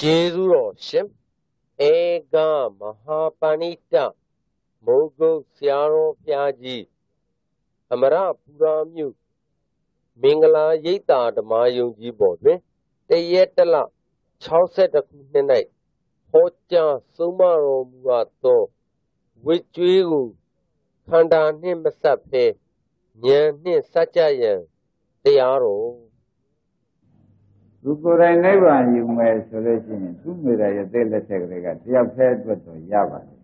ကျေးဇူးတော်ရှင်ဧကမဟာပဏိတမိုးကုတ်ဆရာတော်ဘုရားကြီးအမရပူရာမြို့မင်္ဂလာရိပ်သာဓမ္မယုံကြီးပေါ်တွင်တရက်တလ62ခုနှစ်၌ဟောကြားဆုံးမတော်မူသောဝိကျွေးကိုခန္ဓာနှင့်မဆက်ဖဲဉာဏ်နှင့်စัจကြယံတရားတော် သူကိုယ်တိုင်နိဗ္ဗာန်ယူမယ်ဆိုလို့ရှိရင်သူ့မိရရဲ့တဲ့လက်ထက်ကလေးကတယောက်ဖဲအတွက်တော့ရပါတယ်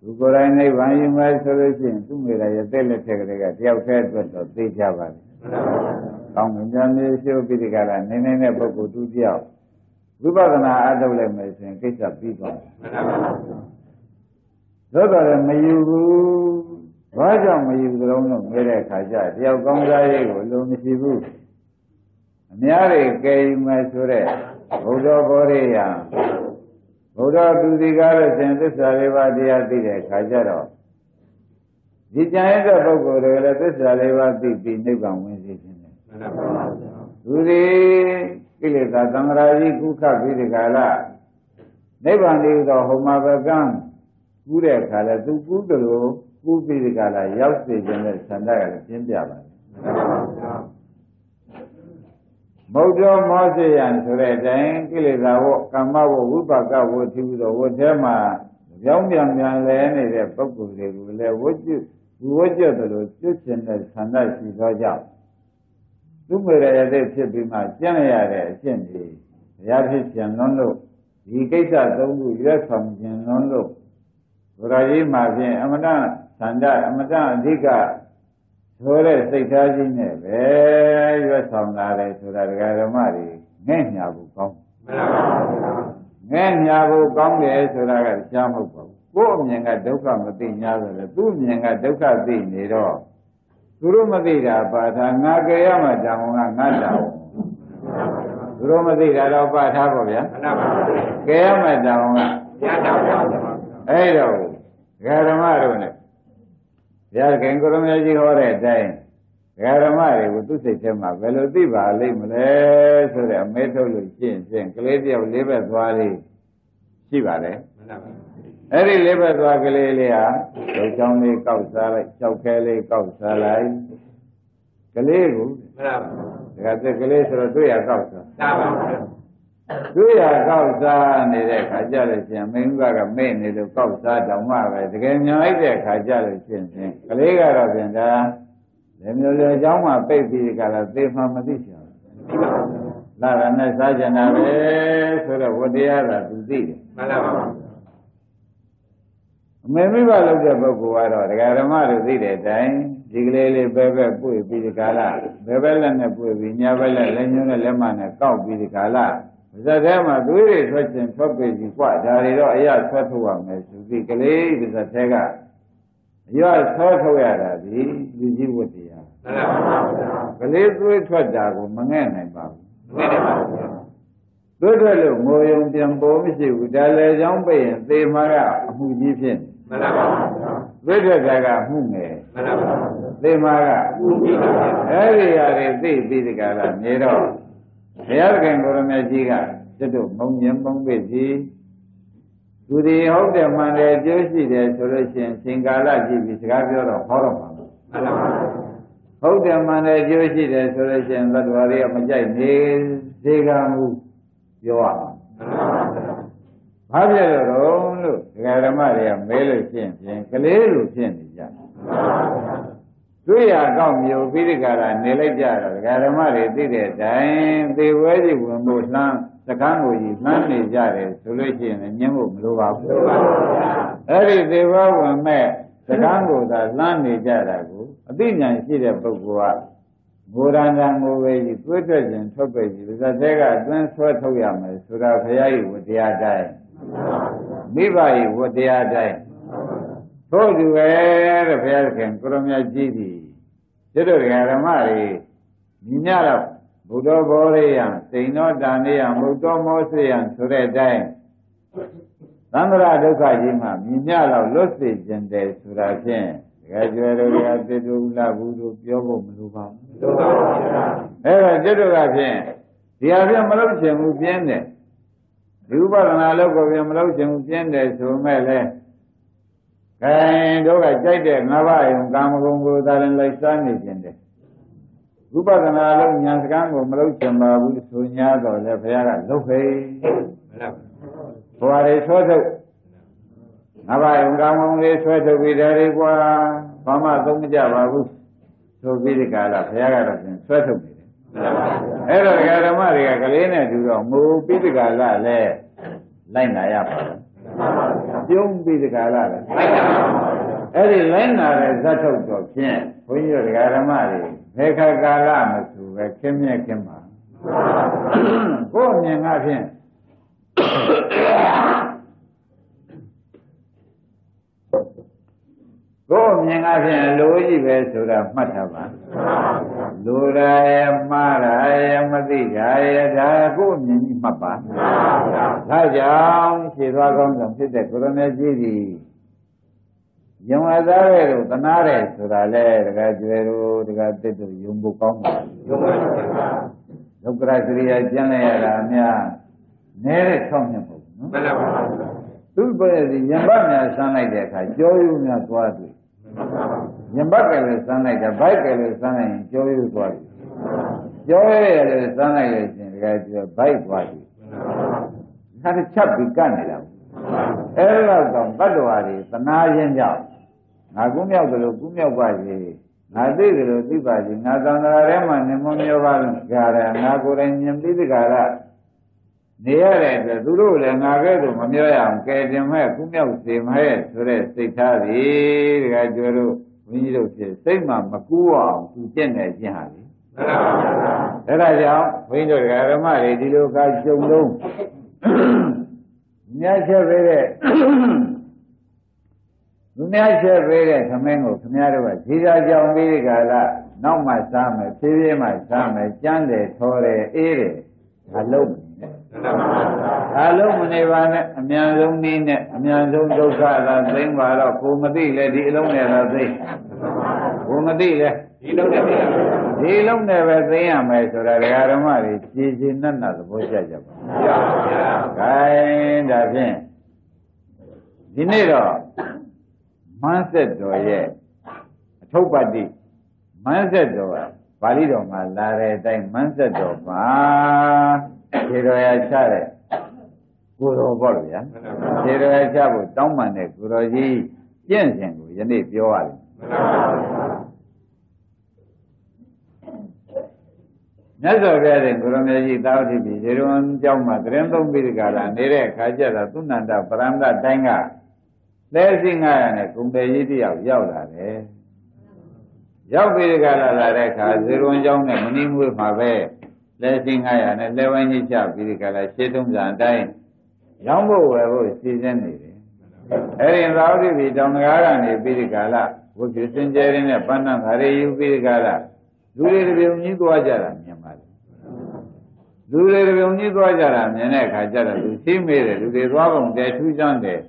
သူကိုယ်တိုင်နိဗ္ဗာန်ယူမယ်ဆိုလို့ရှိရင်သူ့မိရရဲ့တဲ့လက်ထက်ကလေးကတယောက်ဖဲအတွက်တော့သိကြပါတယ်ကောင်းမြတ်မျိုးရှုပ်ပြီးဒီကလာနေနေတဲ့ပုဂ္ဂိုလ်သူတယောက်ဝိပဿနာအားထုတ်လိုက်မယ်ဆိုရင်ကိစ္စပြီးသွားတယ်သို့တော်လည်းမယူဘူးဘာကြောင့်မယူကြလုံးလို့မဲတဲ့ခါကျတယောက်ကောင်းစားရေးကိုလိုမရှိဘူး အများတွေကယ်ယူမယ်ဆိုတဲ့ဘုဒ္ဓဘောရိယဘုဒ္ဓသူစီကားလို့ရှင်သစ္စာလေးပါးတရားသိတဲ့ခါကျတော့ဒီကြံရတဲ့ပုဂ္ဂိုလ်တွေလည်းသစ္စာလေးပါးသိပြီးနိဗ္ဗာန်ဝင်စေခြင်းနဲ့သူဒီကိလေသာသံဃာကြီးကုခပြီးဒီကလာနိဗ္ဗာန်လေးတော့ဟောမှာပဲကံကူးတဲ့အခါလဲသူကူးတယ်လို့ကူးပြီးဒီကလာရောက်စေခြင်းနဲ့ဆန္ဒကလည်းပြင်းပြပါတယ် မௌဒောမောစေယံဆိုတဲ့အတိုင်းကိလေသာဝကမ္မဝဝိပါကဝတိပြီးတော့ဝတ်ထဲမှာကြောင်းပြန်ပြန်လဲနေတဲ့ပုဂ္ဂိုလ်တွေကိုလည်းဝတ်ကျွဝတ်ကျွတယ်လို့ကျွတ်ကျင်တဲ့ဆန္ဒရှိသောကြောင့်သူ့မေရရတဲ့ဖြစ်ပြီးမှကျင့်ရတဲ့အရှင်းကြီးဘုရားဖြစ်ပြန်လွန်းလို့ဒီကိစ္စသုံးခုရွတ်ဆောင်ခြင်းလွန်းလို့ဘုရားကြီးမှာဖြင့်အမတသန္တအမတအဓိက ဆိုတဲ့စိတ်ထားကြီးနဲ့ပဲရွတ်ဆောင်လာတယ်ဆိုတာဒကာဓမ္မတွေငဲ့ညာဖို့ကောင်းမှန်ပါပါငဲ့ညာဖို့ကောင်းတယ်ဆိုတာကရှားမဟုတ်ပါဘူးကိုယ့်အမြင်ကဒုက္ခမသိညာဆိုတယ်သူ့အမြင်ကဒုက္ခသိနေတော့သူတို့မသိတာပါတာငါကြရမှတောင်းကငါတောင်းသူတို့မသိတာတော့ပါထားပါဗျာမှန်ပါပါကြရမှတောင်းကညာတောင်းပါအဲ့တော့ဓမ္မတို့နဲ့ ဘုရားခင်ကိုရမကြီးဟောတဲ့အတိုင်းဓမ္မတွေကိုသူ့စိတ်ထဲမှာဘယ်လိုသိပါလိမ့်မလဲဆိုတဲ့အမဲထုတ်လို့ရှင်းရှင်းကလေးတယောက်လေးဘက်သွားလေးရှိပါလေမှန်ပါပါအဲ့ဒီလေးဘက်သွားကလေးလေးဟာဒုချောင်းလေးကောက်စားလိုက်ကြောက်ခဲလေးကောက်စားလိုက်ကလေးကိုမှန်ပါပါဒါကကလေးဆိုတော့တွေ့ရကောက်စားသာပါပါ တွေ့ရကောက်စားနေတဲ့ခါကြလို့ရှင်မင်းကကမဲ့နေလို့ကောက်စားတောင်မှပဲတကယ်ညာလိုက်တဲ့ခါကြလို့ရှင်ဖြင့်ကလေးကတော့ဖြင့်ဒါလည်းမျိုးလေအကြောင်းမှပိတ်ပြီးကြလားသေမှမသိချင်ဘူးလာရနဲ့စားကြတာပဲဆိုတော့ဝတရားကသူသိတယ်မှန်ပါပါအမေမိဘလုပ်တဲ့ပုဂ္ဂိုလ်ကတော့ဒကာဓမ္မတွေသိတဲ့အတိုင်းဒီကလေးလေးပဲပဲပွေပြီးဒီကာလဘယ်ဘက်လက်နဲ့ပွေပြီးညာဘက်လက်လက်ညှိုးနဲ့လက်မနဲ့ကောက်ပြီးဒီကာလပါ ဇက်ထဲမှာသွေးတွေထွက်ခြင်းထွက်ပေစီกว่าဒါတွေတော့အရဆွဲထုတ်ရမယ်ဆိုပြီးကလေးပါဇက်ထဲကအရဆွဲထုတ်ရတာဒီလူကြီးဝတ္တရားမှန်ပါဗျာကလေးသွေးထွက်တာကိုမငဲ့နိုင်ပါဘူးမငဲ့နိုင်ပါဘူးသွေးထွက်လို့ငိုယုံပြန်ပေါ်မရှိဘူးဒါလည်းကြောင်းပိတ်ရင်သေမှာကအမှုကြီးဖြစ်နေမှန်ပါဗျာသွေးထွက်တာကမှုငယ်မှန်ပါဗျာသေမှာကမှုကြီးပါအဲ့ဒီဟာတွေသိပြီးဒီကလာနေတော့ ဘုရားခင်ကိုရမကြီးကတွတ်မုံမြင်မုံပိစီသူဒီဟုတ်တယ်မှန်တယ်ကျိုးရှိတယ်ဆိုလို့ရှိရင်သင်္ကာလကြည့်ပြီးစကားပြောတော့ဟောတော့မှာမှန်ပါပါဟုတ်တယ်မှန်တယ်ကျိုးရှိတယ်ဆိုလို့ရှိရင်သတ္တဝါတွေကမကြိုက်နေစေကမှုပြောရမှာဘာဖြစ်လို့တော့လို့ဒကာဓမ္မတွေကမဲလို့ရှိရင်ဖြင့်ကလေးလိုဖြစ်နေကြတယ် တွေ့ရကောက်မျိုးပြီးဒီကရာနေလိုက်ကြတော့ဒကာဓမ္မတွေသိတဲ့အတိုင်းသေဝဲကြီးဝင်ဖို့လှမ်းစကန်းကိုကြီးလှမ်းနေကြတယ်ဆိုလို့ရှိရင်ညှင်းဖို့မလိုပါဘူးအဲ့ဒီသေဝဲဝင်မဲ့စကန်းကိုသာလှမ်းနေကြတာကိုအသိဉာဏ်ရှိတဲ့ပုဂ္ဂိုလ်ကဘုရားတန်ကိုပဲကြီးသွေးထွက်ခြင်းထုတ်ပဲကြီးဇတ်တဲ့ကအတွင်းဆွဲထုတ်ရမယ်ဆိုတာဘုရားကြီးဝတရားတိုင်းမိဘကြီးဝတရားတိုင်းထို့သူပဲတဲ့ဘုရားခင်ကိုရမကြီးသည် ကျွတ်တို့ဓမ္မတွေညီညတော့ဘုဒ္ဓဘောရိယံစိန်သောတာနေယံဘုဒ္ဓမောစေယံဆိုတဲ့အတိုင်းသံဃာဒုက္ခကြီးမှမြင်ညတော့လွတ်စေခြင်းတယ်ဆိုတာဖြင့်တကယ်ကျွယ်တို့ကတိတုလဘူးတို့ပြောဖို့မလိုပါဘူးလိုပါဘူးအဲ့တော့ကျွတ်တို့ကဖြင့်ဒီအပြင်မလုပ်ချင်ဘူးပြင်းတယ်ဒီဥပဒနာလောက်ကိုပြန်မလုပ်ချင်ဘူးပြင်းတယ်ဆိုမဲ့လေခို င်တို့ကကြိုက်တဲ့ငါးပါးယုံကာမဂုဏ်ကိုသာရင်လိုက်စားနေခြင်းတယ်ဥပဒနာလုံးညာစကံကိုမလုပ်ချင်ပါဘူးဆိုညာတော့လေဘုရားကလုပ်ခေဘဝတွေဆွဲထုတ်ငါးပါးယုံကာမဂုဏ်လေးဆွဲထုတ်ပြီးတယ်ကွာဘာမှသုံးမကြပါဘူးဆိုပြီးဒီကလာဘုရားကတော့ပြန်ဆွဲထုတ်နေတယ်အဲ့တော့ဓမ္မတွေကကလေးနဲ့တူတော့ငိုပြီးဒီကလာလဲလိုက်နာရပါဘူး ပြုံးပြီးဒီကလာလဲအဲ့ဒီလိုက်နာတဲ့ဇတ်ထုတ်တော့ဖြင့်ဘုန်းကြီးတို့ဓမ္မတွေဘယ်ခါကာလမဆိုပဲခင်းမြက်ခင်းပါကိုယ်မြင်ငါဖြင့် ကိုယ်မြင်ငါဖြင့်လိုကြီးပဲဆိုတာမှတ်ထားပါလိုရရဲ့မှားရရဲ့မသိရရဲ့ဒါကိုယ်မြင်ကြီးမှတ်ပါဒါကြောင့်ခြေသွားကောင်းဆုံးဖြစ်တဲ့ကိုရမေကြီးသည်ယုံအသားရဲ့တို့တနာတဲ့ဆိုတာလေတကယ်ကျွယ်တို့တကယ်တစ်တို့ယုံဖို့ကောင်းပါယုံပါပါဒုက္ခရစရိယာကျမ်းလိုက်ရတာအများနဲတဲ့၆နှစ်ပေါ့နော်မှန်ပါပါသူ့ပဲဒီယံပတ်များဆန်းလိုက်တဲ့အခါကြောယုံများသွားတွေ့ ညံပတ်ကလေးစမ်းလိုက်တာဘိုက်ကလေးစမ်းလိုက်ရင်ကြောရွသွားပြီကြောရရတယ်စမ်းလိုက်လို့ရှင်တကယ်ပြောဘိုက်သွားပြီခါတစ်ချက်ပြီးကတ်နေတာအဲ့တော့တော့တတ္တဝါတွေသနာခြင်းကြောင့်ငါကုမြောက်တယ်လို့ကုမြောက်ပါစေငါသိတယ်လို့သိပါစေငါသံဃာထဲမှာနေမမျောပါလို့ကြာတယ်ငါကိုယ်တိုင်မြင်ပြီးတကားလား နေရတဲ့အတွက်သူတို့လည်းငါကဲ့သို့မမျောရအောင်ကဲတင်မဲ့ကုမြောက်စေမဲ့ဆိုတဲ့စိတ်ထားသည်တကယ်ကျွတို့ဘုန်းကြီးတို့ဖြစ်စိတ်မှမကူအောင်သူကျင့်နေခြင်းဟာလေအဲ့ဒါကြောင့်ဘုန်းကြီးတို့ဓမ္မတွေဒီလိုကကြုံလုံးမြတ်ချက်ပေးတဲ့သူများချက်ပေးတဲ့သမင်းကိုခင်ဗျားတို့ကဈေးသာကြောင်ပြီးကြလားနောက်မှစားမယ်ဖြည်းဖြည်းမှစားမယ်ကြမ်းတယ်ထော်တယ်အေးတယ်ဒါလုံး ဒါလုံးမနေပါနဲ့အမြန်ဆုံးနည်းနဲ့အမြန်ဆုံးဒုက္ခသာသိမ့်ပါတော့ကိုမသိလဲဒီအလုံးနဲ့သာသိကိုမသိလဲဒီလုံးနဲ့သိရမယ်ဒီလုံးနဲ့ပဲသိရမယ်ဆိုတာဒကာဓမ္မတွေကြည်ကြည်နတ်နတ်သဘောကျကြပါဘုရား။ဂိုင်းဒါဖြင့်ဒီနေ့တော့မန်းဆက်တော်ရဲ့အထုပ်ပတ္တိမန်းဆက်တော်ပါဠိတော်မှာလာတဲ့အတိုင်းမန်းဆက်တော်ပါ ခြေတော်ရချတဲ့ကိုတော်ပေါ့ဗျာခြေတော်ရချဖို့တောင်းပန်တဲ့ကိုတော်ကြီးပြင့်စဉ်ကိုယနေ့ပြောရတယ်မြတ်စွာဘုရားရှင်ကိုရမေကြီးသာဝတိပြည်ရေရွန်ကျောင်းမှာတရင်သုံးပြီးဒီကလာနေတဲ့အခါကျတော့သုဏန္တပရမတ္တတိုင်းကလဲစိ900နဲ့ဂုံတယ်ကြီးတယောက်ရောက်လာတယ်ရောက်ပြီးဒီကလာလာတဲ့အခါဇေရွန်ကျောင်းနဲ့မဏိမွေးမှာပဲ လဲစိ900နဲ့လဲဝိုင်းကြီးချပြီးဒီကလာရှေးသုံးစံအတိုင်းရောင်းဖို့ဝယ်ဖို့စီစဉ်နေတယ်အဲဒီသာဝတိပြည်တောင်ငါးကနေပြီးဒီကလာဝိက္ခစင်ကျဲရင်းနဲ့ပဏ္ဏငါရေယူပြီးဒီကလာလူတွေတပြုံကြီးသွားကြတာမြင်ပါလေလူတွေတပြုံကြီးသွားကြတာမြင်တဲ့အခါကျတော့သူသိမေးတယ်လူတွေသွားပုံတဲထူးချမ်းတယ်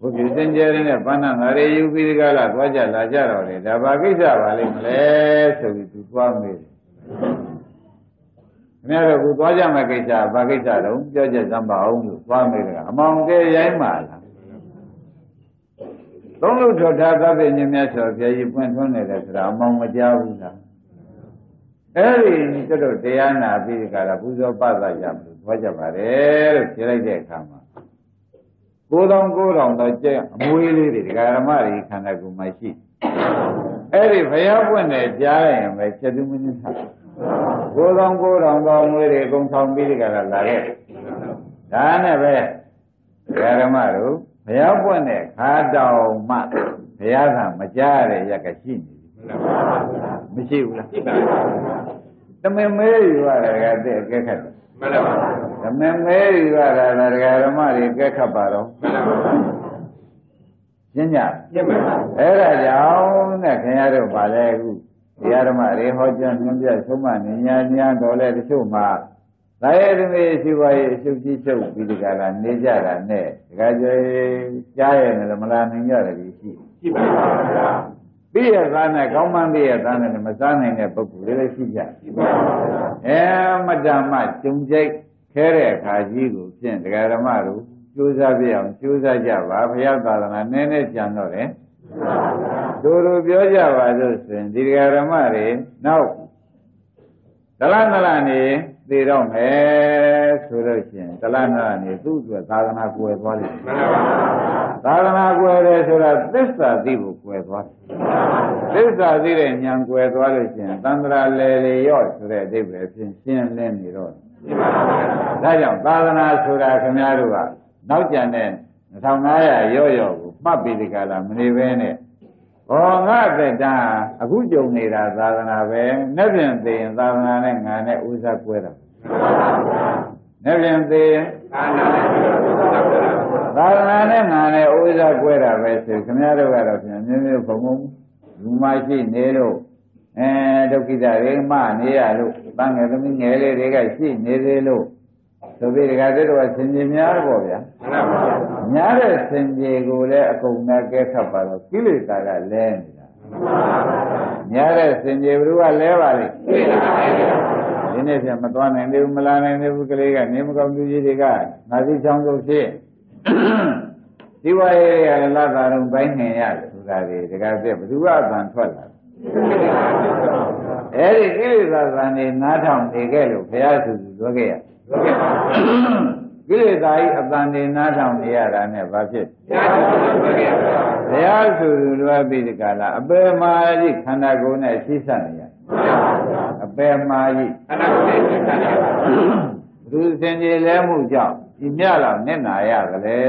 ဘုရားစင်ကြယ်ရင်းနဲ့ပဏ္ဏငါရေယူပြီးဒီကလာသွားကြလာကြတော့လေဒါဘာကိစ္စပါလိမ့်မလဲဆိုပြီးသူသွားမေးတယ် ခင်ဗျားတို့ကသွားကြမယ့်ကိစ္စဘာကိစ္စတော့ပြောချက်စမ်းပါအောင်လို့သွားမေးတယ်အမောင်ကဲရိုင်းပါလားသုံးလို့ထောထားသဗ္ဗညမြတ်စွာဘုရားကြီးပွင့်ထွန်းနေတယ်ဆိုတာအမောင်မကြားဘူးလားအဲ့ဒီတို့တို့တရားနာပြီးကြတာပူဇော်ပသရမလို့သွားကြပါတယ်လို့ဖြေလိုက်တဲ့အခါမှာကိုတောင်ကိုတောင်တော့ကျဲအမွေးလေးတွေဒကာရမတွေခန္ဓာကိုယ်မှာရှိအဲ့ဒီဘုရားပွင့်တယ်ကြားရရင်ပဲချက်သူမင်းထား ကိုတောင်ကိုတောင်တော့အမွေးတွေအကုန်ဆောင်ပြီးကြတာလာခဲ့ဒါနဲ့ပဲဒကာရမတို့ဘုရားပွင့်တဲ့ခါတောင်မှဘုရားကမကြားရတဲ့ရက်ကရှိနေမရှိဘူးလားရှိပါဘူးတမင်မဲယူရတယ်ကတဲ့အကဲခတ်တယ်မှန်ပါပါတမင်မဲယူရတာဒကာဓမ္မတွေအကဲခတ်ပါတော့မှန်ပါပါရှင်းကြရှင်းပါပါအဲ့ဒါကြောင့်နဲ့ခင်ဗျားတို့ဗာလဲအခု တရားဓမ္မတွေဟောကြားညွှန်ပြဆုံးမနေညာညာတော်လဲတချို့မှာသာယတမေရှိပါရဲ့အရှုပ်ကြီးချုပ်ပြီးဒီကလာနေကြတာနဲ့ဒကာကျေကြားရဲ့လည်းမလာနိုင်ကြတယ်ရှိရှိပါပါဗျာပြည့်ရသားနဲ့ကောင်းမှန်းပြည့်ရသားနဲ့မစားနိုင်တဲ့ပုဂ္ဂိုလ်တွေလည်းရှိကြ။အဲမတ္တမကျုံကြိတ်ခဲတဲ့အခါကြီးကိုဖြင့်တရားဓမ္မတို့ကြိုးစားပြအောင်ကြိုးစားကြပါဘုရားသာသနာနည်းနည်းကြံတော့တယ် တို့တို့ပြောကြပါလို့ဆိုရင်ဒီတရားဓမ္မတွေနောက်တလားနလားနေသိတော့မယ်ဆိုလို့ရှိရင်တလားနလားနေသူ့အတွက်သာသနာကွယ်သွားလိမ့်မယ်သာသနာကွယ်တယ်ဆိုတာသစ္စာသိဖို့ကွယ်သွားတယ်သစ္စာသိတဲ့ဉာဏ်ကွယ်သွားလို့ရှိရင်သန္တရာလေလေရော့ဆိုတဲ့အဓိပ္ပာယ်ဖြင့်ရှင်းလင်းနေတော့ဒါကြောင့်သာသနာဆိုတာခင်ဗျားတို့ကနောက်ကျန်တဲ့2500ရော့ရော့ကိုမှတ်ပြီးဒီကလာမနေပဲနဲ့ ဘောငါသက်တာအခုကြုံနေတာသာသနာပဲနဲ့ပြင်သိရင်သာသနာနဲ့ငါနဲ့ဥစ္စာကွဲတာနဲ့ပြင်သိရင်သာသနာနဲ့ငါနဲ့ဥစ္စာကွဲတာပဲဆိုခင်ဗျားတို့ကတော့ပြန်မျိုးမျိုးဘုံဘုံလူမရှိနေလို့အဲဒုက္ခိတရေမနေရလို့တန်ငယ်သမီးငယ်လေးတွေကရှိနေသေးလို့ဆိုပြီးဒီကတည်းကဆင်ခြင်များတော့ဗျာများတဲ့ ဆင်ခြင်ကိုလည်းအကုန်နဲ့ကဲခတ်ပါတော့ကိလေသာကလဲနေတာများတဲ့ဆင်ခြင်ဘုရားလဲပါလိမ့်ဒီနေ့ပြန်မသွားနိုင်သေးဘူးမလာနိုင်သေးဘူးကလေးကနေမကောင်းသူကြီးတွေကငါသိချောင်းဆုံးဖြစ်ဒီဝါရေးရလာတာတော့ဘိုင်းနေရဆိုတာတွေတကယ်ပြဘုရားအတန်ထွက်လာအဲ့ဒီကိလေသာသံနေနားထောင်နေခဲ့လို့ဘုရားသူသူပြောခဲ့ရ ကိလေသာဤအတန်နေနားထောင်နေရတာနဲ့ဘာဖြစ်ဘုရားသူသူလွယ်ပြီးဒီကလာအပေမာကြီးခန္ဓာကိုယ်နဲ့ရှိစပ်နေရအပေမာကြီးခန္ဓာကိုယ်နဲ့ရှိစပ်နေရဘုသူစင်ကြယ်လဲမှုကြောင့်ဒီမြလောက်နဲ့နာရကြလေ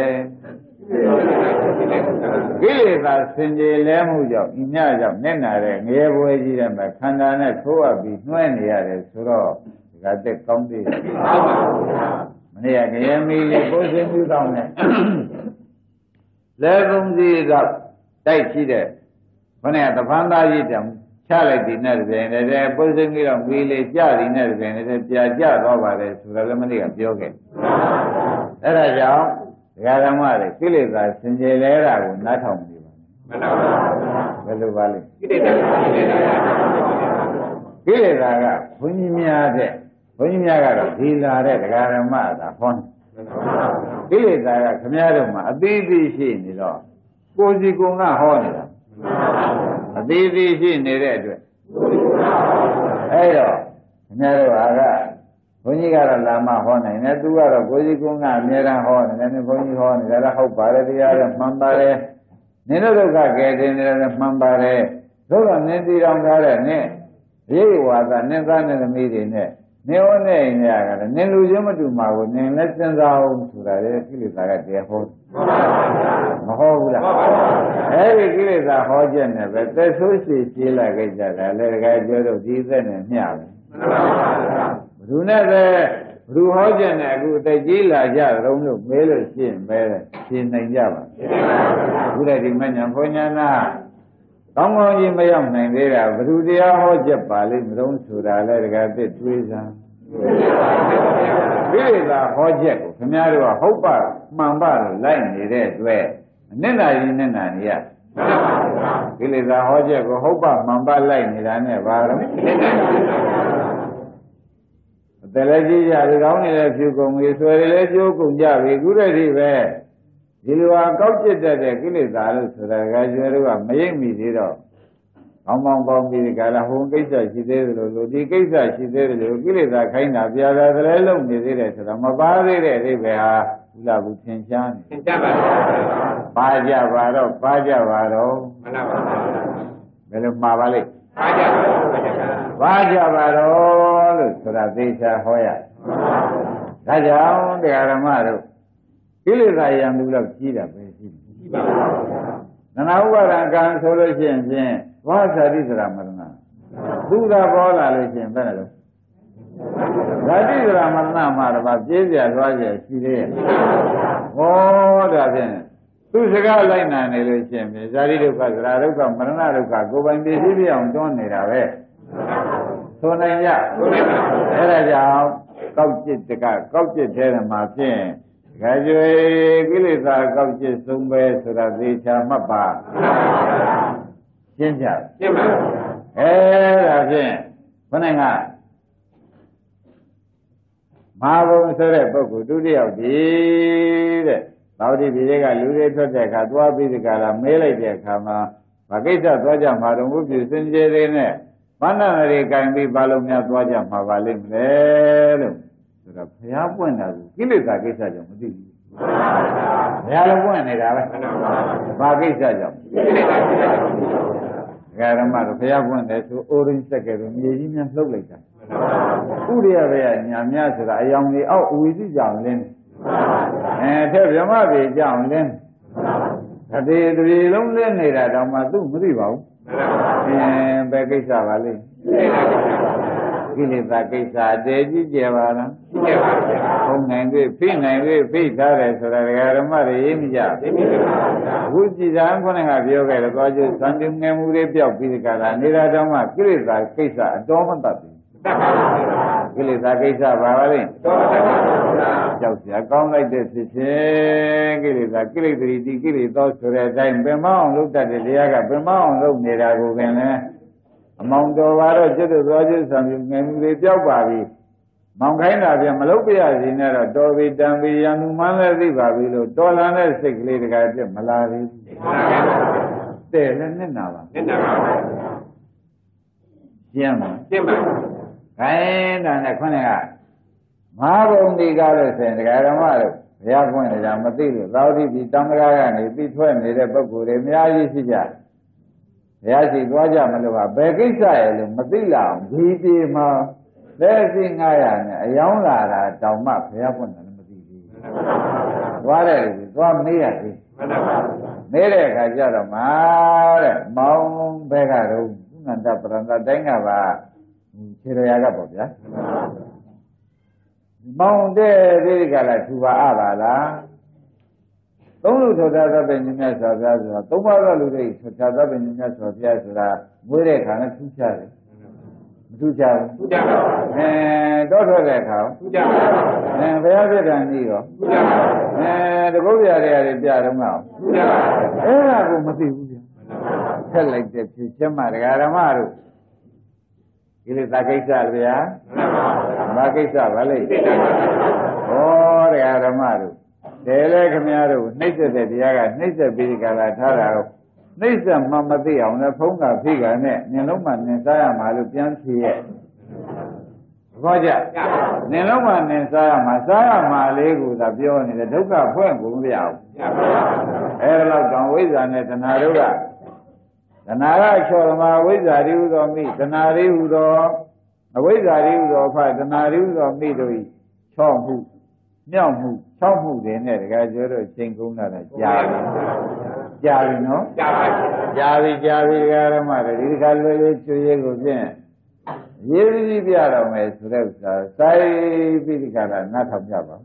ကိလေသာစင်ကြယ်လဲမှုကြောင့်ဤမြကြောင့်နဲ့နာတဲ့ငရဲပွဲကြီးတဲ့မှာခန္ဓာနဲ့ထိုးအပ်ပြီးနှွဲနေရတယ်ဆိုတော့ဒီကတက်ကောင်းသေးတယ် မနေ့ကငရဲမီးလေးကိုယ်စင်ပြီးတော့နဲ့လဲကုန်စီတော့တိုက်ရှိတဲ့ခொနဲ့တပန်းသားကြီးတံချလိုက်ဒီနဲ့တပြိုင်တည်းပုစင်ကြီးတော့မီးလေးကြဒီနဲ့တပြိုင်တည်းပြာကျသွားပါတယ်ဆိုတော့လည်းမနေ့ကပြောခဲ့အဲ့ဒါကြောင့်ဒကာဓမ္မတွေကိလေသာစင်ကြယ်လဲတာကိုနားထောင်နေပါမှန်ပါပါဘယ်လိုပါလဲကိလေသာကိလေသာကဘုန်းကြီးများတဲ့ ဘုန်းကြီးများကတော့ဒီလာတဲ့ဒကာဓမ္မသာဟောနေကိလေသာကခမည်းတော်မှာအသေးသေးရှိနေတော့ကိုယ်စီကိုယ်ကဟောနေတာအသေးသေးရှိနေတဲ့အတွက်အဲ့တော့ခမည်းတော်ဟာကဘုန်းကြီးကတော့လာမဟောနိုင်တယ်သူကတော့ကိုကြီးကုန်းကအမြဲတမ်းဟောနေတယ်ဘုန်းကြီးဟောနေတာလည်းဟုတ်ပါတယ်တရားလည်းမှန်ပါတယ်နင်တို့ဒုက္ခကယ်တင်နေတယ်မှန်ပါတယ်သို့တော့နင်းတီတော်ကားတဲ့နင်းရိဝါဒနင်းသားနဲ့သမီးတွေနဲ့ နင်းဝနဲ့အိမ်ရကလည်းနင်းလူချင်းမတူမှာကိုနင်းလည်းစဉ်းစားအောင်ဆိုတာလေကိလေသာကတရားဟောမဟောဘူးလားအဲဒီကိလေသာဟောချက်နဲ့ပဲသက်ဆိုးရှိရှင်းလိုက်ကြတာလေတကယ်ပြောတော့ဒီသက်နဲ့မျှပဲဘုသူနဲ့ပဲဘုဟောချက်နဲ့အခုအသက်ကြီးလာကြတုံးလို့မဲလို့ရှင်းမဲတယ်ရှင်းနိုင်ကြပါဘုရားဒီမညာဘုညာနာ ကောင်းကောင်းကြီးမရောက်နိုင်သေးတာဘုသူတရားဟောချက်ပါလိမ့်မလို့ဆိုတာလဲတကယ်သိတွေးစားဒီသာဟောချက်ကိုခင်ဗျားတို့ကဟုတ်ပါမှန်ပါလို့လိုက်နေတဲ့အတွက်အနစ်နာကြီးနဲ့နာနေရကိလေသာဟောချက်ကိုဟုတ်ပါမှန်ပါလိုက်နေတာနဲ့ဘာလို့အတလည်းကြီးကြဒီကောင်းနေတဲ့ဖြူကုန်ကြီးဆွဲတွေလည်းကျိုးကုန်ကြပြီခုတည်းဒီပဲ ဒီလိုဟာကောက်ကျစ်တတ်တဲ့ကိလေသာလို့ဆိုတာကကျွဲတို့ကမရိပ်မိသေးတော့ကောင်းကောင်းပေါင်းပြီးဒီကလာဟိုကိစ္စရှိသေးတယ်လို့လို့ဒီကိစ္စရှိသေးတယ်လို့ကိလေသာခိုင်းတာပြာသာသလဲလုံးနေသေးတယ်ဆိုတော့မပါသေးတဲ့အိဗေဟာဘုလားဘူးသင်ရှားနေသင်ရှားပါပါကြပါတော့ပါကြပါတော့မှန်ပါပါဘယ်လိုမှာပါလိမ့်ပါကြပါတော့ပါကြပါတော့လို့ဆိုတာသေချာဟောရဒါကြောင့်တရားဓမ္မတို့ ကိလေသာယံလူလောက်ကြီးတာပဲရှိတယ်ကြီးပါပါနနာဥပါဒံကံဆိုလို့ရှိရင်ဖြင့်ဘာသာတိသရမရဏသူသာပေါ်လာလို့ရှိရင်ဘယ်လိုဇာတိသရမရဏမှာတော့ပြည့်စရာသွားကြရှိသေးရဲ့ဟောဒါဖြင့်သူစကားလိုက်နာနေလို့ရှိရင်ဇာတိဒုက္ခသရဒုက္ခမရဏဒုက္ခကိုယ်ပိုင်ပြည့်စည်ပြအောင်တွန်းနေတာပဲဆိုနိုင်ကြအဲ့ဒါကြောင့်ကောက်ကျစ်တကကောက်ကျစ်တဲ့မှာဖြင့် ခကြွေကိလေသာကောက်ကျစ်ဆုံးပဲဆိုတာသေချာမှတ်ပါရှင်းကြရှင်းပါအဲဒါဖြင့်ဘုနိုင်ကမမဟာဘုံဆိုတဲ့ပုဂ္ဂိုလ်ဒုတိယဒီတဲ့သာဝတိပြည်တွေကလူတွေထွက်တဲ့အခါသွားပြီးဒီကလာမေးလိုက်တဲ့အခါမှာဘာကိစ္စသွားကြမှာတော့ဘုပြစင်ကြယ်တွေနဲ့ဘာနာတွေကင်ပြီးဘာလို့များသွားကြမှာပါလိမ့်မလဲလို့ ဆိုတော့ဘုရားပွင့်တာကိုကိလေသာကိစ္စကြောင့်မသိဘူးဘုရားလည်းပွင့်နေတာပဲဘာကိစ္စကြောင့်ဂရမတော့ဘုရားပွင့်တယ်ဆိုအိုရင်းစက်ကဲတော့မြေကြီးများလှုပ်လိုက်တာဥရိယဘေကညာများဆိုတာအယောင်ကြီးအောက်အဝီစီကြောင့်လင်းအဲထက်ဗြဟ္မပြေကြောင့်လင်းတတိတတိလုံးလင်းနေတာတော့မှသူမသိပါဘူးအင်းဘယ်ကိစ္စပါလိမ့် ကိလေသာကိစ္စတည်ကြည့်ကြပါလားကြည့်ပါဗျာဟုတ်နိုင်ပြီဖိနိုင်ပြီဖိထားတယ်ဆိုတာဒကာဓမ္မတွေရေးမကြဘူးအခုကြည်သာခုနကပြောခဲ့တယ်သွားကျသံတုငယ်မှုတွေပြောက်ပြီးဒီကလာနေတာတော့မှကိလေသာကိစ္စအတော်မတတ်ဘူးကိလေသာကိစ္စပါပါလိမ့်ကြောက်စရာကောင်းလိုက်တဲ့ဖြစ်ချင်းကိလေသာကိလေသာတိကိလေသာဆိုတဲ့အတိုင်းပင်မအောင်လုပ်တတ်တဲ့တရားကပင်မအောင်လုပ်နေတာကိုပင်လည်း အမောင်တော်ပါတော့ကျွတ်တော်ကျွတ်ဆံပြုငယ်မှုတွေပြောက်ပါပြီမောင်ခိုင်းတာပြန်မလုပ်ပြရစီနဲ့တော့တော်ပြီတန်ပြီရန်သူမှန်းလည်းသိပါပြီလို့တော်လာတဲ့စိတ်ကလေးတကယ်ပြမလာသေးဘူးတဲ့လည်းနဲ့နာပါနဲ့နာပါဘူးကျင်းပါကျင့်ပါခိုင်းတာနဲ့ခွန်းကမဟာဘုံဒီကားလို့ဆိုရင်တရားဓမ္မတို့ဘုရားဖွင့်ကြမသိလို့သာဝတိပြည်တံ္ဍရာကနေပြီးထွက်နေတဲ့ပုဂ္ဂိုလ်တွေအများကြီးရှိကြ ဘုရားရှိသွားကြမလို့ကဘယ်ကိစ္စရဲ့လို့မသိလာအောင်ဒီပြေမှာလက်ရှိ900နဲ့အယောင်းလာတာတောင်မှဘုရားဖွင့်တယ်မသိဘူးသွားတယ်လို့သွားမေးရသေးမှန်ပါပါနေတဲ့အခါကျတော့မှာတဲ့မောင်ဘဲကတော့ကုဏ္ဍပရဏတိုင်းကပါခြေရရာကပေါ့ဗျာမောင်တဲ့ဒီကလာသူပါအပါလား သုံးလူထောတာသဗ္ဗညမြတ်စွာဘုရားဆိုတာသုံးပါးသောလူတွေထောတာသဗ္ဗညမြတ်စွာဘုရားဆိုတာမွေးတဲ့ခါနဲ့ထူးခြားတယ်မထူးခြားဘူးသူကြပါပါအဲတော့ထွက်တဲ့ခါသူကြပါပါအဲဘုရားပြည့်တယ်ကြီးရောသူကြပါပါအဲတကုတ်ပြရတွေပြတော့ငါ့သူကြပါပါအဲ့ဒါကိုမသိဘူးဗျာထက်လိုက်တဲ့ဖြစ်ချက်မှဒကာဓမ္မတို့ကိလေသာကိစ္စဗျာမှန်ပါပါဘာကိစ္စပါလဲသိတာပါဩဒကာဓမ္မတို့ တယ်လေခမည်းတော်နှိမ့်ဆက်တဲ့တရားကနှိမ့်ဆက်ပြီးဒီကလာထားတာကိုနှိမ့်ဆက်မှမသိအောင်လည်းဖုံးတာဖိကနဲ့ဉာဏ်လုံးမှနင်စားရမှာလို့ပြန်ဖြေရဲ့ဘောကြနင်လုံးမှနင်စားရမှာစားရမှာလေးကိုသာပြောနေတယ်ဒုက္ခဖွင့်ကိုမပြအောင်ရပါပါအဲ့ဒါတော့တောင်ဝိဇ္ဇာနဲ့တဏှာတို့ကတဏှာကချော်သမာဝိဇ္ဇာရိဟုသောမိတဏှာရိဟုသောအဝိဇ္ဇာရိဟုသောဖတဏှာရိဟုသောမိတို့ဤချော့မှု မြောက်မှုချောက်မှုတွေနဲ့တကယ်ပြောတော့ချိန်ကုန်တာလည်းကြာပြီကြာပြီနော်ကြပါပါကြာပြီကြာပြီဒကာရမတွေဒီကလွယ်လွယ်ကျွေးရကိုဖြင့်ရေးပြီးပြတော့မယ်ဆိုတဲ့ဥစ္စာစိုက်ပြီးဒီကလာနားထောင်ကြပါ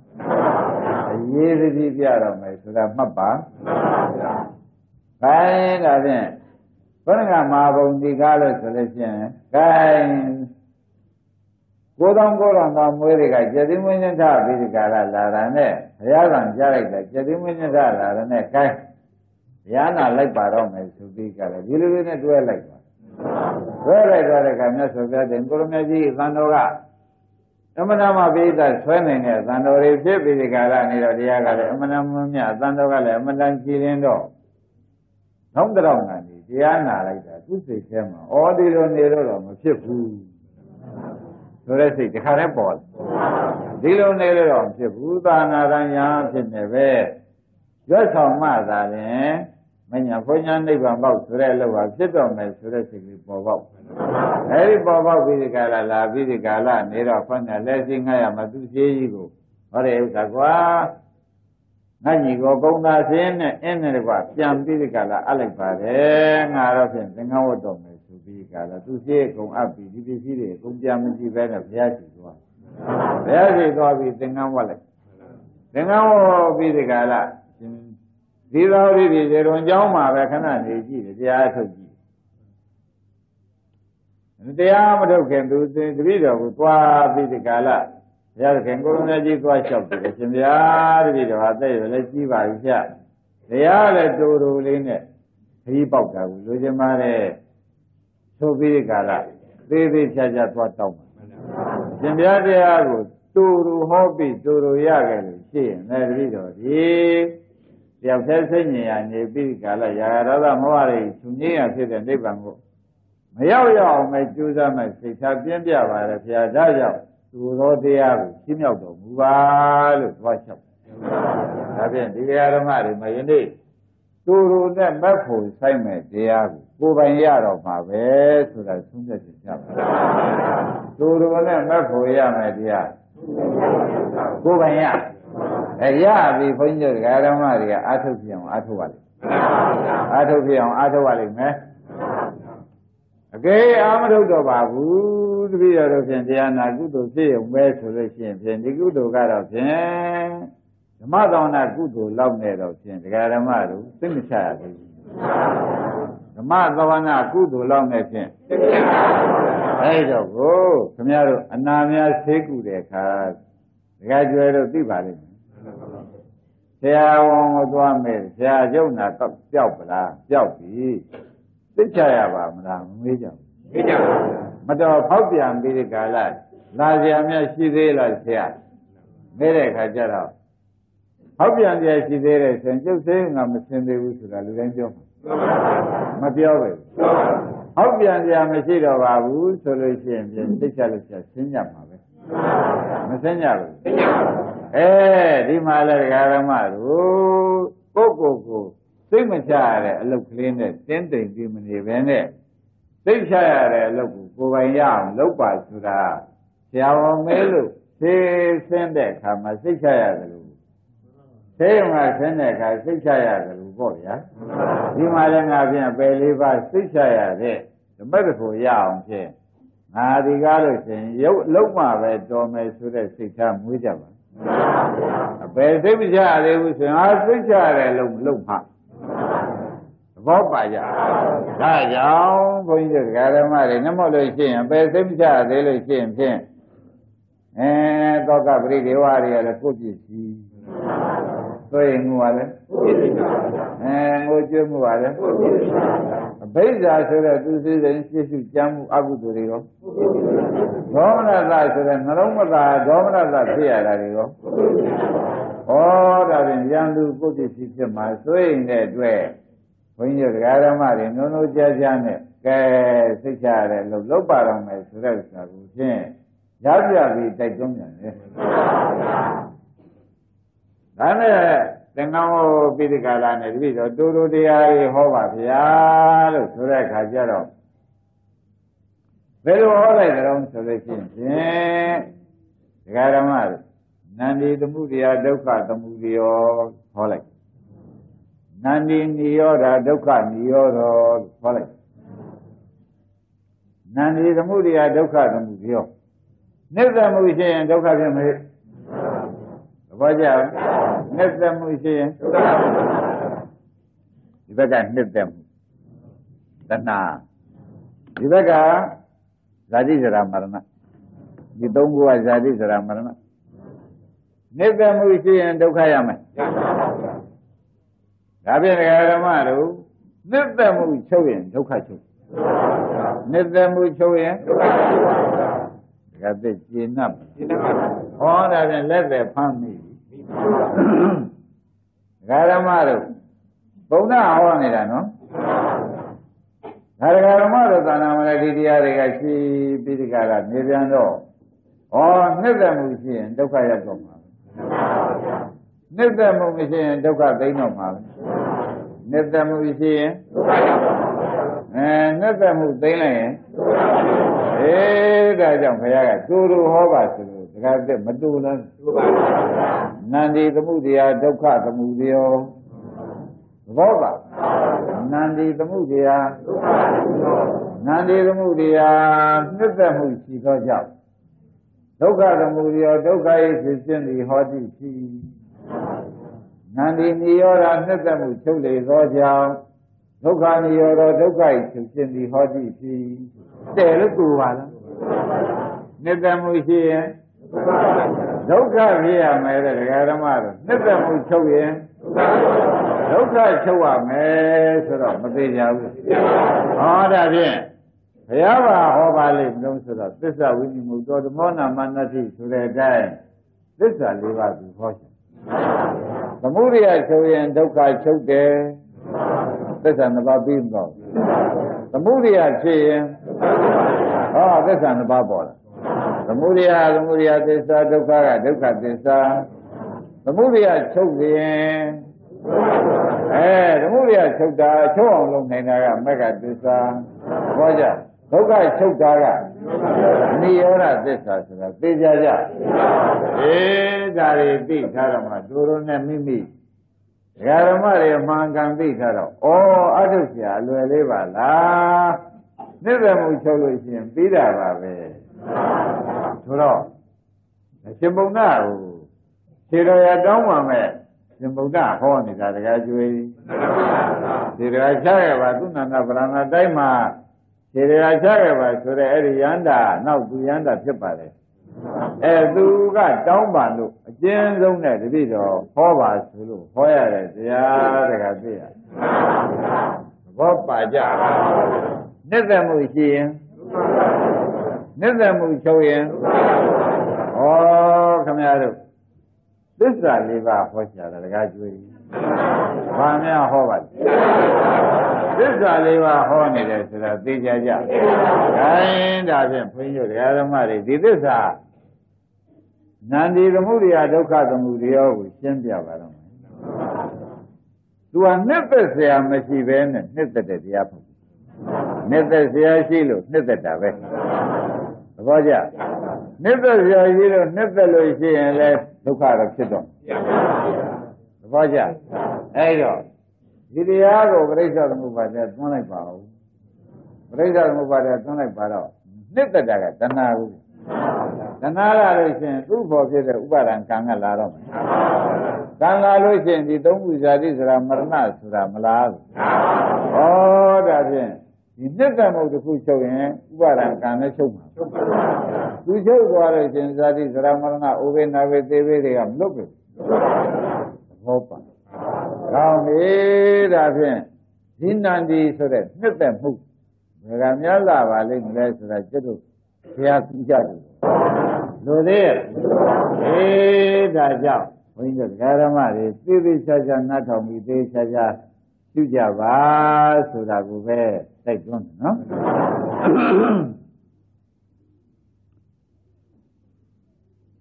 အရေးကြီးပြတော့မယ်ဆိုတာမှတ်ပါ။ခိုင်းဒါဖြင့်ဘုရားကမဟာဘုံဒီကားလို့ဆိုလို့ရှိရင်ခိုင်း ကိုတောင်ကိုတော်ကမွေးတွေကကျတိမွေးညထပြီးဒီကာလလာတာနဲ့ဘုရားကကြားလိုက်တာကျတိမွေးညထလာတာနဲ့ခိုင်းဘုရားနာလိုက်ပါတော့မယ်ဆိုပြီးကြတယ်ဒီလိုလေးနဲ့တွဲလိုက်ပါတွဲလိုက်တော့တဲ့ကမြတ်စွာဘုရားတင်ကိုရမကြီးသံတော်ကအမနာမပိဋကဆွဲနိုင်တဲ့သံတော်တွေဖြစ်ပြီးဒီကာလနေတော့တရားကလည်းအမနာမမြတ်သံတော်ကလည်းအမတန်ကြည်ရင်တော့နောက်တော့ကနေတရားနာလိုက်တာသူ့စိတ်ထဲမှာဩဒီလိုနေလို့တော့မဖြစ်ဘူး ဆိုတဲ့စိတ်တခါတည်းပေါ်တယ်ဒီလိုနေလို့တော့မဖြစ်ဘူးသာနာရညာဖြစ်နေပဲရွတ်ဆောင်မှသာရင်မညာဘုညာနိဗ္ဗာန်ပေါက်ဆိုတဲ့လောကဖြစ်တော့မယ်ဆိုတဲ့စိတ်ကြီးပေါ်ပေါက်အဲဒီပေါ်ပေါက်ပြီးဒီကလာလာပြီးဒီကလာနေတော့ခွန်းနဲ့လက်ရှိငှားရမှာသူရှိကြီးကိုဟောတဲ့ဥစ္စာကွာငါညီကိုကုံသာစင်းနဲ့အင်းနဲ့တကွပြန်ပြီးဒီကလာအပ်လိုက်ပါတယ်ငါတော့ဖြင့်သင်္ကန်းဝတ်တော်မယ်ဆို ပြီးကလာသူရှိကုံအပ်ပြီးဒီပစ္စည်းတွေကုံပြန်မရှိပဲနဲ့ဘုရားရှိသွားဘုရားရှိသွားပြီးသင်္ကန်းဝတ်လိုက်သင်္ကန်းဝတ်ပြီးဒီကလာဒီသာဝတိဒီဇေရွန်เจ้าမှာပဲခဏနေကြည့်တယ်တရားထုတ်ကြည့်တရားမထုတ်ခင်သူတပည့်တော်ကိုသွားပြီးဒီကလာ ဘုရားခင်ကိုရုံးကြီးသွားလျှောက်တယ်ရှင်ဗျာတပည့်တော်ဟာတဲ့ရလည်းကြီးပါပြီဗျတရားလည်းတူတူလေးနဲ့ခရီးပေါက်တာကိုလိုချင်ပါတယ် သို့ပြီးဒီကလာသေးသေးချာချာသွားတောင်းပါရှင်ဗျာတရားကိုတူတူတူဟောပြီးတူတူရခဲ့လို့ရှိရင်လည်းတပည့်တော်ဒီတယောက်တည်းစိတ်ညင်ရနေပြီးကာလရာဂဒေါသမောဟတွေသူငြိမ်းရဖြစ်တဲ့နိဗ္ဗာန်ကိုမရောက်ရအောင်ပဲကြိုးစားမှစိတ်ထားပြင်းပြပါလေဘုရားဒါကြောင့်သူတော်တရားကိုရှင်းမြောက်တော်မူပါလို့သွားလျှောက်ဒါဖြင့်ဒီဓမ္မတွေမယနေ့ တူတူနဲ့မက်ဖို့ဆိုင်မဲ့တရားကိုကိုယ်ပိုင်ရတော့မှာပဲဆိုတာသုံးသက်ကြပါတူတူနဲ့မက်ဖို့ရမယ်တရားကိုယ်ပိုင်ရအဲရပြီဘုန်းကြီးတို့ဓမ္မတွေကအာထုတ်ပြအောင်အာထုတ်ပါလိမ့်အာထုတ်ပြအောင်အာထုတ်ပါလိမ့်မယ်အကယ်အာမထုတ်တော့ပါဘူးတပည့်တော်တို့ဖြင့်တရားနာကုသိုလ်ဖြစ်ရုံပဲဆိုလို့ရှိရင်ဖြင့်ဒီကုသိုလ်ကတော့ဖြင့် ဓမ္မသောနာကုသိုလ်လောက်နဲ့တော့ဖြင့်တရားဓမ္မတို့သိမချရဘူးဓမ္မသောနာကုသိုလ်လောက်နဲ့ဖြင့်အဲ့တော့ကိုခမရတို့အနာများဆေးကုတဲ့အခါဒကာကျွယ်တို့သိပါလိမ့်မယ်ဆရာဝန်ကိုသွားမယ်ဆရာကျုံနာတော့ပျောက်ပလားပျောက်ပြီသိချရပါမလားမမေးကြဘူးသိကြပါဘူးမတော်ဖောက်ပြန်ပြီးဒီကာလလာကြမြတ်ရှိသေးလားဆရာမဲတဲ့ခါကျတော့ ဖောက်ပြန်ကြရှိသေးတယ်ဆိုရင်ကျုပ်သေးငါမစင်သေးဘူးဆိုတာလူတိုင်းပြောမှာမပြောပဲဖောက်ပြန်ကြမရှိတော့ပါဘူးဆိုလို့ရှိရင်ပြင်သိချလို့ဆရာရှင်းကြမှာပဲမစင်းကြဘူးအဲဒီမှာလည်းဒကာရမတို့ကိုယ့်ကိုယ်ကိုသိမချရတဲ့အလုပ်ကလေးနဲ့တင်းတိမ်ပြီးမနေပဲနဲ့သိချရတဲ့အလုပ်ကိုကိုယ်ပိုင်ရအောင်လုပ်ပါဆိုတာဆရာဝန်မဲလို့သိစင်းတဲ့အခါမှာသိချရတယ် လို့သိုံကဆင်းတဲ့အခါသိချရတယ်လို့ပေါ့ဗျာဒီမှာလည်းငါပြန်ပယ်လေးပါသိချရတဲ့ဓမ္မတဖို့ရအောင်ဖြင့်ငါဒီကားလို့ရှိရင်ရုပ်လုံးမှပဲတော်မယ်ဆိုတဲ့စိတ်ထားမွေးကြပါအပယ်သိမချရသေးဘူးဆိုရင်အာသိချရတယ်လို့မလုပ်မှသဘောပါကြဒါကြောင့်ဘုန်းကြီးတို့ဓမ္မတွေနှမလို့ရှိရင်အပယ်သိမချရသေးလို့ရှိရင်ဖြင့်အဲသောကပရိဒေဝတွေကလည်းကိုယ့်ပစ္စည်း ဆိုရင်ငူပါလေအဲငိုကြွမှုပါလေအဘိဓါဆိုတဲ့သူစည်းစိမ်ရှင်းရှုကြမ်းမှုအကုသိုလ်တွေရောဒေါမနတဆိုတဲ့နှလုံးမသာဒေါမနတဖြစ်ရတာတွေရောဩဒါဖြင့်ရန်သူကိုယ့်ပစ္စည်းဖြစ်မှာဆိုရင်တဲ့အတွက်ဘုန်းကြီးတို့တရားဓမ္မတွေနုံနုံကြားကြားနဲ့ကဲစိတ်ချရတယ်လို့လုတ်ပါတော့မယ်ဆိုတဲ့ဥစ္စာကိုဖြင့်ရပြပြီးတိုက်တွန်းပြန်တယ် ဒါနဲ့သင်္ကန်းဟောပိဋကလာနဲ့တပိတော့တူတူတရားကြီးဟောပါဗျာလို့ဆိုတဲ့အခါကျတော့ဘယ်လိုဟောလိုက်ကြတော့ဆိုလို့ရှိရင်ဖြင့်ဒကာဓမ္မတို့နန္ဒီသမှုတရားဒုက္ခသမှုတရားဟောလိုက်နန္ဒီနိရောဓဒုက္ခနိရောဓဟောလိုက်နန္ဒီသမှုတရားဒုက္ခသမှုတရားနိစ္စမှုရှိရင်ဒုက္ခဖြစ်မလို့သဘောကျလား နှစ်သက်မှုရှိရင်ဒီဘက်ကနှစ်သက်မှုတဏှာဒီဘက်ကဇာတိဇရာမရဏဒီသုံးခုကဇာတိဇရာမရဏနှစ်သက်မှုရှိရင်ဒုက္ခရမယ်ဒါဖြင့်ဓမ္မတို့နှစ်သက်မှုချုပ်ရင်ဒုက္ခချုပ်နှစ်သက်မှုချုပ်ရင်ဒုက္ခချုပ်ပါဘူးဒါကသိကျင့်납ကျင့်납ဟောဒါဖြင့်လက်သက်ဖမ်းမိ ဒကာရမတို့ဘုံနာဟောနေတာနော်ဒါဒကာရမတို့သာနာမလည်းဒီတရားတွေကရှိပြီးဒီကရနေပြန်တော့ဩနှစ်သက်မှုရှိရင်ဒုက္ခရောက်တော့မှာနှစ်သက်မှုမရှိရင်ဒုက္ခသိမ်းတော့မှာနှစ်သက်မှုရှိရင်ဒုက္ခရောက်တော့မှာအဲနှစ်သက်မှုသိမ်းလိုက်ရင်အေးဒါကြောင့်ဘုရားကတူတူဟောပါဆိုလို့ဒကာတက်မတူလားတူပါပါ နန္ဒီသမှုတရားဒုက္ခသမှုတရားသဘောပါနန္ဒီသမှုတရားဒုက္ခသမှုနန္ဒီသမှုတရားနှစ်သက်မှုရှိသောကြောင့်ဒုက္ခသမှုတရားဒုက္ခ၏ဖြစ်ခြင်းသည်ဟောတိရှိနန္ဒီနိရောဓနှစ်သက်မှုချုပ်လေသောကြောင့်ဒုက္ခနိရောဓဒုက္ခ၏ဖြစ်ခြင်းသည်ဟောတိရှိတဲ့လို့ကိုပါလားနှစ်သက်မှုရှိရင် ဒုက္ခဖြစ်ရမယ်တဲ့ဒကာဓမ္မတို့နှစ်သက်မှုချုပ်ရင်ဒုက္ခချုပ်ရမယ်ဆိုတော့မသေးကြဘူးဟောဒါဖြင့်ဘုရားဘာဟောပါလိမ့်မလို့ဆိုတော့သစ္စာဝိနိမုတ်တော်ဓမ္မနာမနတိဆိုတဲ့အတိုင်းသစ္စာလေးပါးသူဟောရှင်သမုဒိယချုပ်ရင်ဒုက္ခချုပ်တယ်သစ္စာနှစ်ပါးပြီးမတော့သမုဒိယဖြစ်ရင်ဟောသစ္စာနှစ်ပါးပေါ်လာ သမုဒိယသမုဒိယသစ္စာဒုက္ခကဒုက္ခသစ္စာသမုဒိယချုပ်ရင်အဲသမုဒိယချုပ်တာချုပ်အောင်လုပ်နိုင်တာကမက္ခသစ္စာဟောကြဒုက္ခချုပ်တာကနိရောဓသစ္စာဆိုတာသိကြကြအေးဒါတွေသိထားတော့မှတို့တို့နဲ့မိမိဒကာရမတွေအမှန်ကန်သိထားတော့ဩအထုဆရာအလွယ်လေးပါလားနိဗ္ဗာန်မှုချုပ်လို့ရှိရင်ပြီးတာပါပဲ ဆိုတော့ရှင်ဘုံနာကိုခြေတော်ရတောင်းပါမဲ့ရှင်ဘုံနာဟောနေတာတကားကျွေးဒီတကားချရပါသုဏနာဗရဏတိုင်းမှာခြေတော်ရချရပါဆိုတဲ့အဲ့ဒီယန္တာနောက်သူယန္တာဖြစ်ပါတယ်အဲသူကတောင်းပါလို့အကျဉ်းဆုံးတဲ့တတိတော်ဟောပါဆိုလို့ဟောရတယ်တရားတကားသိရဘောပါကြနှစ်သက်မှုရှိရင် နစ်သက်မှုချုပ်ရင်ဩခမရတို့သစ္စာလေးပါးဟောချတာတကားကျွေးဘာများဟောပါလဲသစ္စာလေးပါးဟောနေတယ်ဆိုတာသိကြကြ။ဒါရင်ဒါဖြင့်ဘုန်းကြီးတို့ဓမ္မတွေဒီသစ္စာနန္ဒီသမုဒိယဒုက္ခသမုဒိယကိုရှင်းပြပါတော့မယ်။ तू ကနှစ်သက်ဆရာမရှိဘဲနဲ့နှစ်သက်တဲ့တရားဖို့။နှစ်သက်ဆရာရှိလို့နှစ်သက်တာပဲ။ ဘောကြနှစ်သက်စရာကြီးတော့နှစ်သက်လို့ရှိရင်လည်းဒုက္ခတော့ဖြစ်တော့သဘောကြအဲ့တော့ဒီတရားကိုပြိဿသမုပ္ပါဒ်သွန်းလိုက်ပါဦးပြိဿသမုပ္ပါဒ်သွန်းလိုက်ပါတော့နှစ်သက်တာကတဏှာကိုတဏှာရလို့ရှိရင်သူ့ဘောဖြစ်တဲ့ဥပါဒံကံကလာတော့မယ်ကံလာလို့ရှိရင်ဒီသုံးခုဇာတိဆိုတာမရဏဆိုတာမလားဘူးဩဒါဖြင့် ဒီနှစ်သက်မှုတစ်ခုချုပ်ရင်ဥပါဒံကံနဲ့ချုပ်မှာသူချုပ်သွားလို့ရှိရင်ဇာတိဆိုတာမရဏဥပေနာဝေသေဝေတွေကမလွတ်ဘူးဟောပါကောင်းပြီဒါဖြင့်ဒီနန္ဒီဆိုတဲ့နှစ်သက်မှုဘယ်ကများလာပါလိမ့်မလဲဆိုတာကျွတ်တို့ဘုရားကြည့်ကြတယ်လို့သေးရဲ့အေးဒါကြောင့်ဘုန်းကြီးတို့ဓမ္မတွေသိသိချာချာနားထောင်ပြီးသိချာချာ ပြုကြပါဆိုတာကိုပဲတိုက်တွန်းတယ်နော်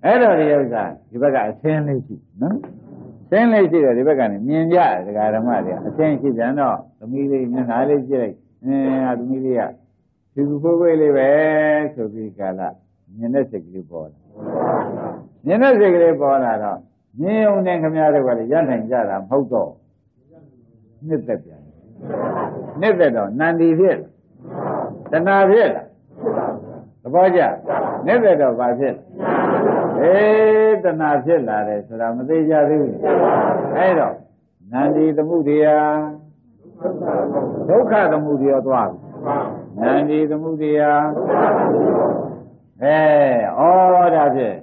အဲ့တော့ဒီဥစ္စာဒီဘက်ကအဆင်းလေးရှိနော်ဆင်းလေးရှိတယ်ဒီဘက်ကနေမြင်ကြတယ်ဒကာဓမ္မတွေအဆင်းရှိပြန်တော့သမီးလေးမျက်နှာလေးကြည့်လိုက်အင်းသမီးလေးကဒီကူဖိုးဖွေးလေးပဲဆိုပြီးကာလမြင်တဲ့စိတ်ကလေးပေါ်လာမြင်တဲ့စိတ်ကလေးပေါ်လာတော့မြင်ုံနဲ့ခမည်းတော်ကလည်းရနိုင်ကြတာမဟုတ်တော့ နှစ်သက်ပြန်နှစ်သက်တော့နန္ဒီဖြစ်တဏှာဖြစ်လားသဘောကျနှစ်သက်တော့ဘာဖြစ်အေးတဏှာဖြစ်လာတယ်ဆိုတာမသေးကြသေးဘူးအဲ့တော့နန္ဒီသမှုတရားဒုက္ခသမှုတရားသွားပြီနန္ဒီသမှုတရားအဲဩဒါဖြင့်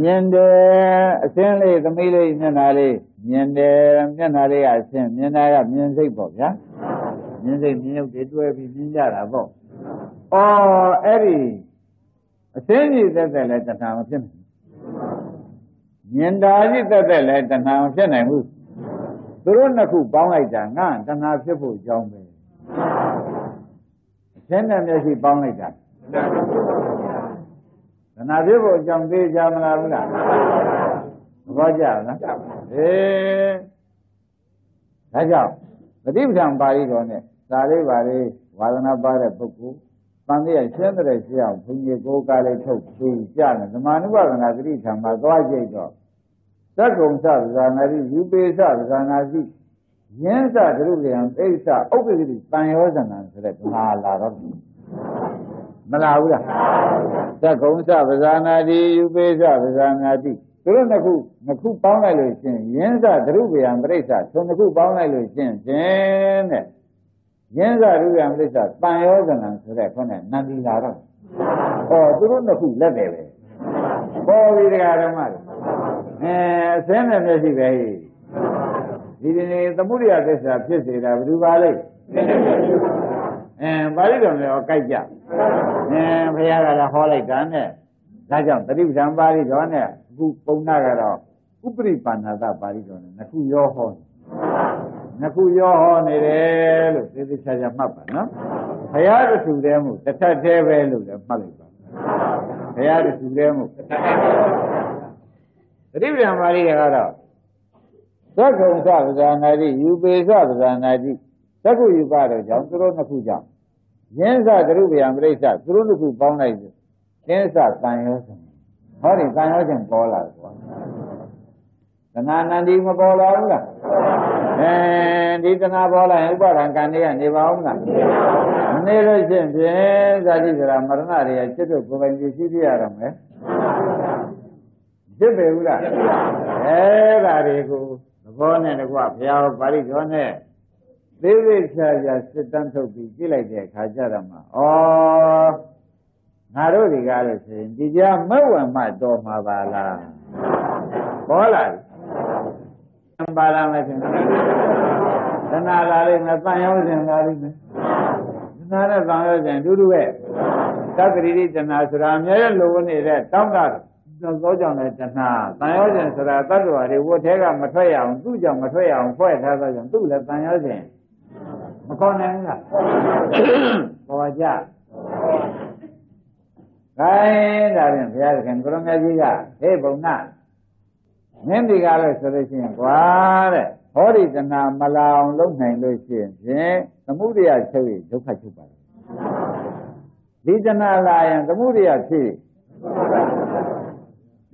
မြင်တယ်အစင်းလေးသမီးလေးမျက်နှာလေး မြင်တယ်မျက်နှာလေးကအစင်းမြင်တာကမြင်စိတ်ပေါ့ဗျာမြင်စိတ်မြင်ရုပ်တွေတွဲပြီးမြင်ကြတာပေါ့ဩအဲ့ဒီအစင်းကြီးသက်သက်လည်းတဏှာမဖြစ်နိုင်မြင်တာကြီးသက်သက်လည်းတဏှာမဖြစ်နိုင်ဘူးသူတို့နှစ်ခုပေါင်းလိုက်တာငါတဏှာဖြစ်ဖို့ကြောင်းပဲအစင်းနဲ့မျက်စိပေါင်းလိုက်တာတဏှာဖြစ်ဖို့ကြောင်းသေးကြမလားဘူးလား မဘောကြလားအေးဒါကြောင့်ပฏิပဒံပါဠိတော်နဲ့သာလေးပါလေးဝါဒနာပါတဲ့ပုဂ္ဂိုလ်တန်တဲ့ရှင်းတဲ့ရှင်းအောင်ဘုန်းကြီးကိုကားလေးထုတ်ပြီးကြားတယ်ဓမ္မနုပဒနာသတိထံမှာသွားကြည့်တော့သက္ကုံသဗ္ဗာနာတိယူပေသဗ္ဗာနာတိယင်းသဒရုလျံအိဋ္ဌဥပ္ပတိတန်ယောဇနံဆိုတဲ့ဓမ္မလာတော့မလာဘူးလားသက္ကုံသဗ္ဗာနာတိယူပေသဗ္ဗာနာတိ သူတို့နှစ်ခုနှစ်ခုပေါင်းလိုက်လို့ရှင်ယင်းသဒရုပယံပြိဋ္ဌသုနှစ်ခုပေါင်းလိုက်လို့ရှင်ဖြင့်တဲ့ယင်းသဒရုပယံပြိဋ္ဌတန်ယောဇနံဆိုတဲ့ခေါင်းနဲ့နန္ဒီလာတော့ဩသူတို့နှစ်ခုလက်တယ်ပဲပေါ်ပြီတရားဓမ္မတွေအဲအစင်းနဲ့မျက်စိပဲဒီဒီနေ့သမုဒိယသစ္စာဖြစ်စေတာဘယ်သူပါလဲအဲပါဠိတော်မျိုးကြိုက်ကြအဲဘုရားကလည်းဟောလိုက်တာနဲ့ဒါကြောင့်တတိပ္ပံပါဠိတော်နဲ့ဘ အခုပုံနာကတော့ဥပရိပါဏာတပါဠိတော်နဲ့နှစ်ခုရောဟောတယ်နှစ်ခုရောဟောနေတယ်လို့သေသေးချာချာမှတ်ပါနော်ဘုရားတဆူတဲမှုတစ်ထပ်သေးပဲလို့လည်းမှတ်လိုက်ပါဘုရားတဆူတဲမှုသတိပ္ပံပါဠိကတော့သက္ကုံသပဇာနာတိယူပေသပဇာနာတိသက္ကုယူပတော့ကြောင့်သူတို့နှစ်ခုကြောင့်ယင်းစသရုပ္ပယံပြိဿသူတို့နှစ်ခုပေါင်းလိုက်တယ်ယင်းစတန်ရောစံ ဟောဒီတန်ရောစံပေါ်လာတယ်ကွာတဏှာနန္ဒီမပေါ်လာဘူးလားအဲဒီတဏှာပေါ်လာရင်ဥပါဒံကံတွေကနေပါအောင်လားမနေလို့ရှိရင်ဖြင့်ဇာတိစရာမရဏတွေကจิตတို့ကိုယ်ပိုင်ပြည့်စည်ပြရတော့မယ်ဖြစ်ပေဘူးလားအဲဒါတွေကိုသဘောနဲ့တကွဘုရားပါဠိတော်နဲ့သေးသေးချာချာစစ်တမ်းထုတ်ပြီးကြည့်လိုက်တဲ့အခါကျတော့မှဩ ငါတို့တွေကလို့ဆိုရင်ဒီကြားမဝံမှတော်မှာပါလားပေါ်လာပြီပါလာမယ်ရှင်တဏှာလာလိမ့်မယ်ပန်ရောစဉ်လာလိမ့်မယ်တဏှာနဲ့ပန်ရောစဉ်အတူတူပဲသက္ကရိတိတဏှာဆိုတာအများကြီးလိုနေတဲ့တောင်းတာသောကြောင့်လည်းတဏှာတန်ရောစဉ်ဆိုတာတတ္တဝါတွေဝတ်ထဲကမထွက်ရအောင်သူ့ကြောင့်မထွက်ရအောင်ဖွဲ့ထားသောကြောင့်သူ့လည်းတန်ရောစဉ်မခေါ်နိုင်ဘူးလားပေါ်ကြ ခိုင်းဒါဖြင့်ဘုရားသခင်ကိုရမကြီးကဟေးဘုံနာမင်းဒီကားလို့ဆိုလို့ရှိရင်ကွာတဲ့ဟောဒီတဏမလာအောင်လုပ်နိုင်လို့ရှိရင်ဖြင့်သမှုရိယချုပ်ရဒုက္ခချုပ်ပါလေဒီတဏလာရင်သမှုရိယဖြစ်